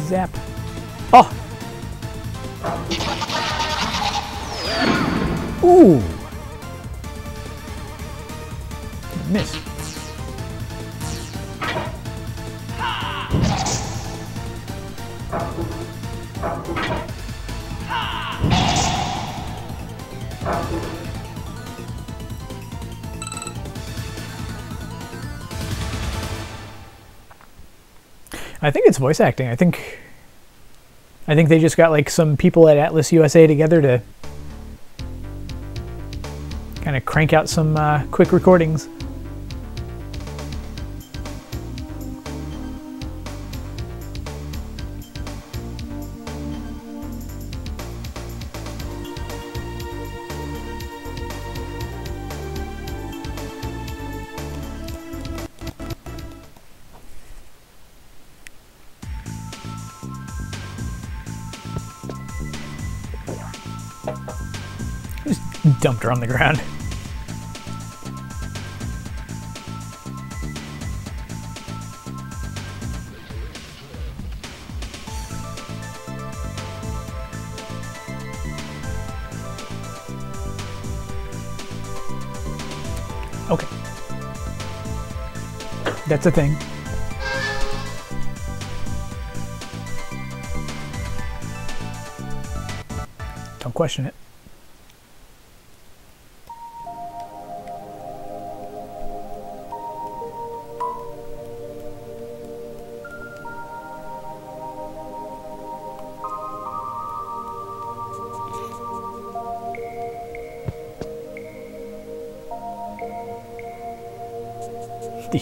Zap. Voice acting. I think I think they just got like some people at Atlus USA together to kind of crank out some uh, quick recordings. Dumped her on the ground. Okay. That's a thing. Don't question it.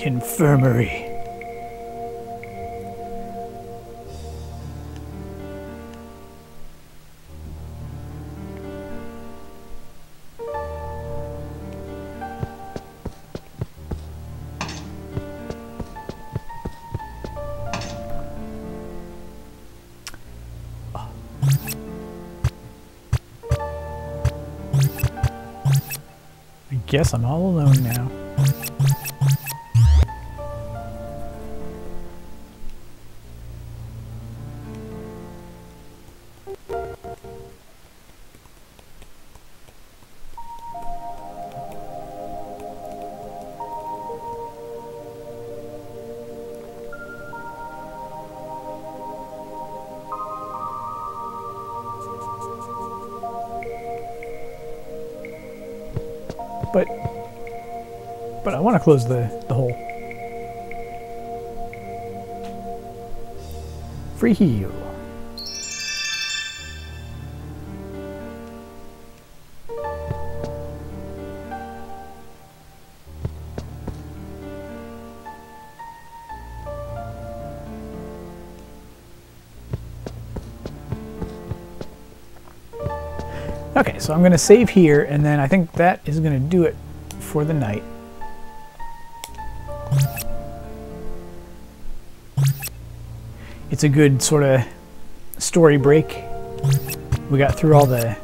Infirmary. I guess I'm all alone now. I close the, the hole. Free heal. Okay, so I'm going to save here, and then I think that is going to do it for the night. It's a good sort of story break. We got through all the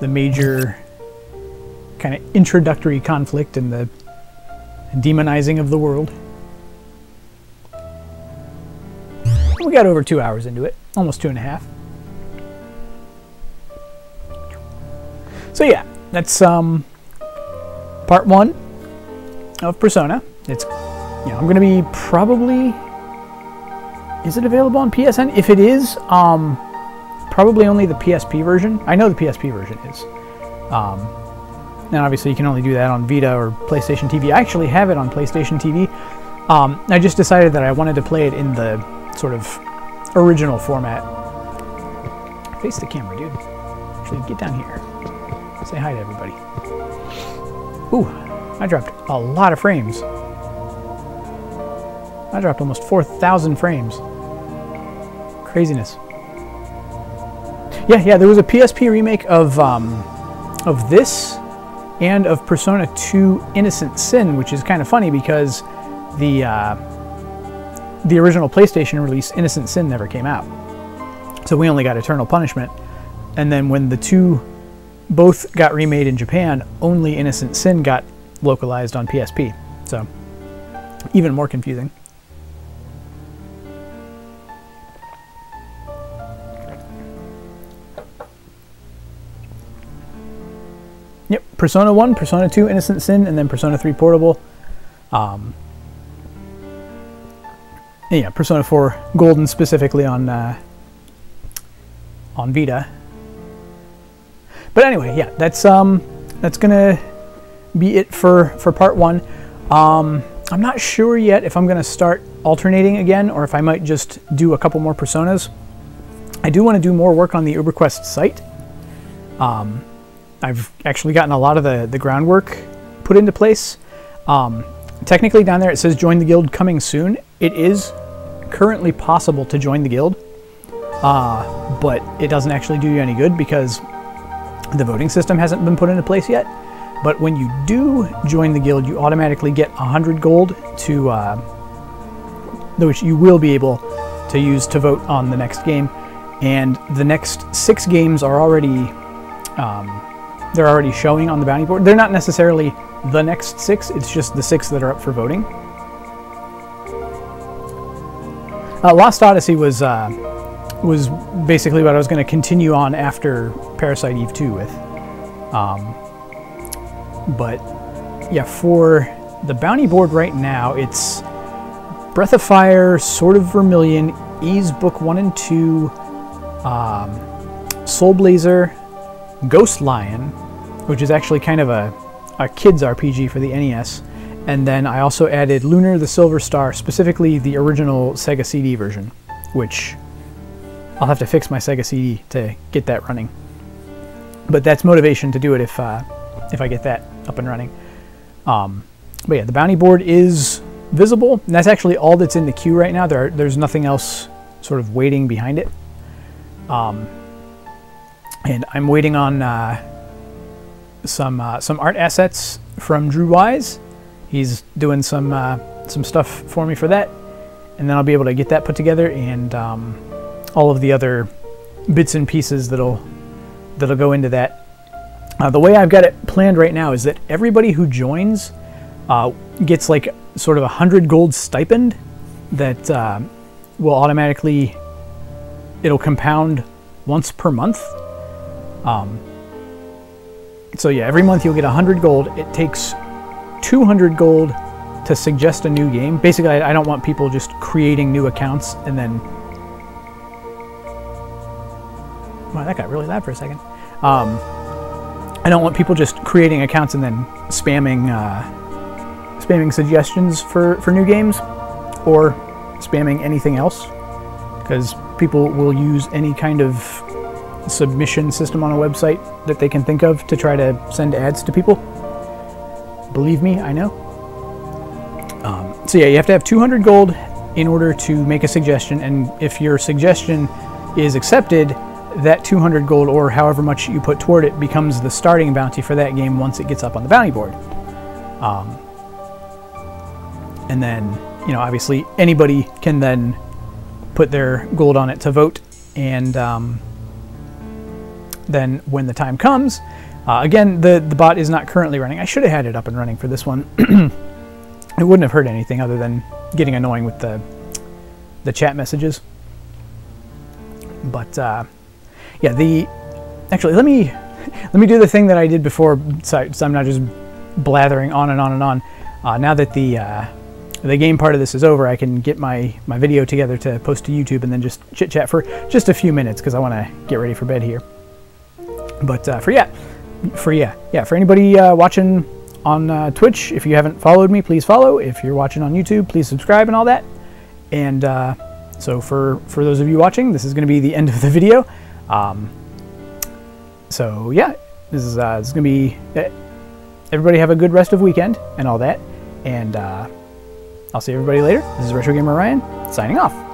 the major kind of introductory conflict and the demonizing of the world. We got over two hours into it, almost two and a half. So yeah, that's um, part one of Persona. It's, know, I'm gonna be probably. Is it available on PSN? If it is, um, probably only the PSP version. I know the PSP version is. Um, and obviously you can only do that on Vita or PlayStation TV. I actually have it on PlayStation TV. Um, I just decided that I wanted to play it in the sort of original format. Face the camera, dude. Actually, get down here. Say hi to everybody. Ooh, I dropped a lot of frames. I dropped almost 4,000 frames. Craziness. Yeah, yeah, there was a PSP remake of um, of this and of Persona 2 Innocent Sin, which is kind of funny because the uh, the original PlayStation release, Innocent Sin, never came out. So we only got Eternal Punishment. And then when the two both got remade in Japan, only Innocent Sin got localized on PSP. So even more confusing. Persona 1, Persona 2, Innocent Sin, and then Persona 3 Portable. Um, yeah, Persona 4 Golden specifically on uh, on Vita. But anyway, yeah, that's um that's gonna be it for for part one. Um, I'm not sure yet if I'm gonna start alternating again or if I might just do a couple more personas. I do want to do more work on the UberQuest site. Um, I've actually gotten a lot of the, the groundwork put into place. Um, technically down there it says join the guild coming soon. It is currently possible to join the guild, uh, but it doesn't actually do you any good because the voting system hasn't been put into place yet. But when you do join the guild, you automatically get 100 gold to, uh, which you will be able to use to vote on the next game. And the next six games are already, um, they're already showing on the bounty board. They're not necessarily the next six, it's just the six that are up for voting. Uh, Lost Odyssey was uh, was basically what I was going to continue on after Parasite Eve 2 with. Um, but yeah, for the bounty board right now, it's Breath of Fire, Sword of Vermilion, Ys Book 1 and 2, um, Soul Blazer, Ghost Lion, which is actually kind of a, a kid's RPG for the NES. And then I also added Lunar the Silver Star, specifically the original Sega CD version, which I'll have to fix my Sega CD to get that running. But that's motivation to do it if uh, if I get that up and running. Um, but yeah, the bounty board is visible, and that's actually all that's in the queue right now. There, are, there's nothing else sort of waiting behind it. Um, and I'm waiting on uh, some uh, some art assets from Drew Wise. He's doing some uh, some stuff for me for that, and then I'll be able to get that put together and um, all of the other bits and pieces that'll that'll go into that. Uh, the way I've got it planned right now is that everybody who joins uh, gets like sort of a hundred gold stipend that uh, will automatically it'll compound once per month. Um, so yeah, every month you'll get 100 gold. It takes 200 gold to suggest a new game. Basically, I, I don't want people just creating new accounts and then... Wow, that got really loud for a second. Um, I don't want people just creating accounts and then spamming uh, spamming suggestions for, for new games or spamming anything else because people will use any kind of submission system on a website that they can think of to try to send ads to people. Believe me, I know. Um, so yeah, you have to have 200 gold in order to make a suggestion, and if your suggestion is accepted, that 200 gold or however much you put toward it becomes the starting bounty for that game once it gets up on the bounty board. Um, and then, you know, obviously anybody can then put their gold on it to vote, and um, then when the time comes, uh, again, the, the bot is not currently running. I should have had it up and running for this one. [CLEARS THROAT] it wouldn't have hurt anything other than getting annoying with the the chat messages. But uh, yeah, the actually let me [LAUGHS] let me do the thing that I did before, so, so I'm not just blathering on and on and on. Uh, now that the uh, the game part of this is over, I can get my my video together to post to YouTube and then just chit chat for just a few minutes because I want to get ready for bed here. But uh, for yeah, for yeah, yeah, for anybody uh, watching on uh, Twitch, if you haven't followed me, please follow. If you're watching on YouTube, please subscribe and all that. And uh, so for for those of you watching, this is going to be the end of the video. Um, so yeah, this is uh, this is going to be. Uh, everybody have a good rest of weekend and all that. And uh, I'll see everybody later. This is Retro Gamer Ryan signing off.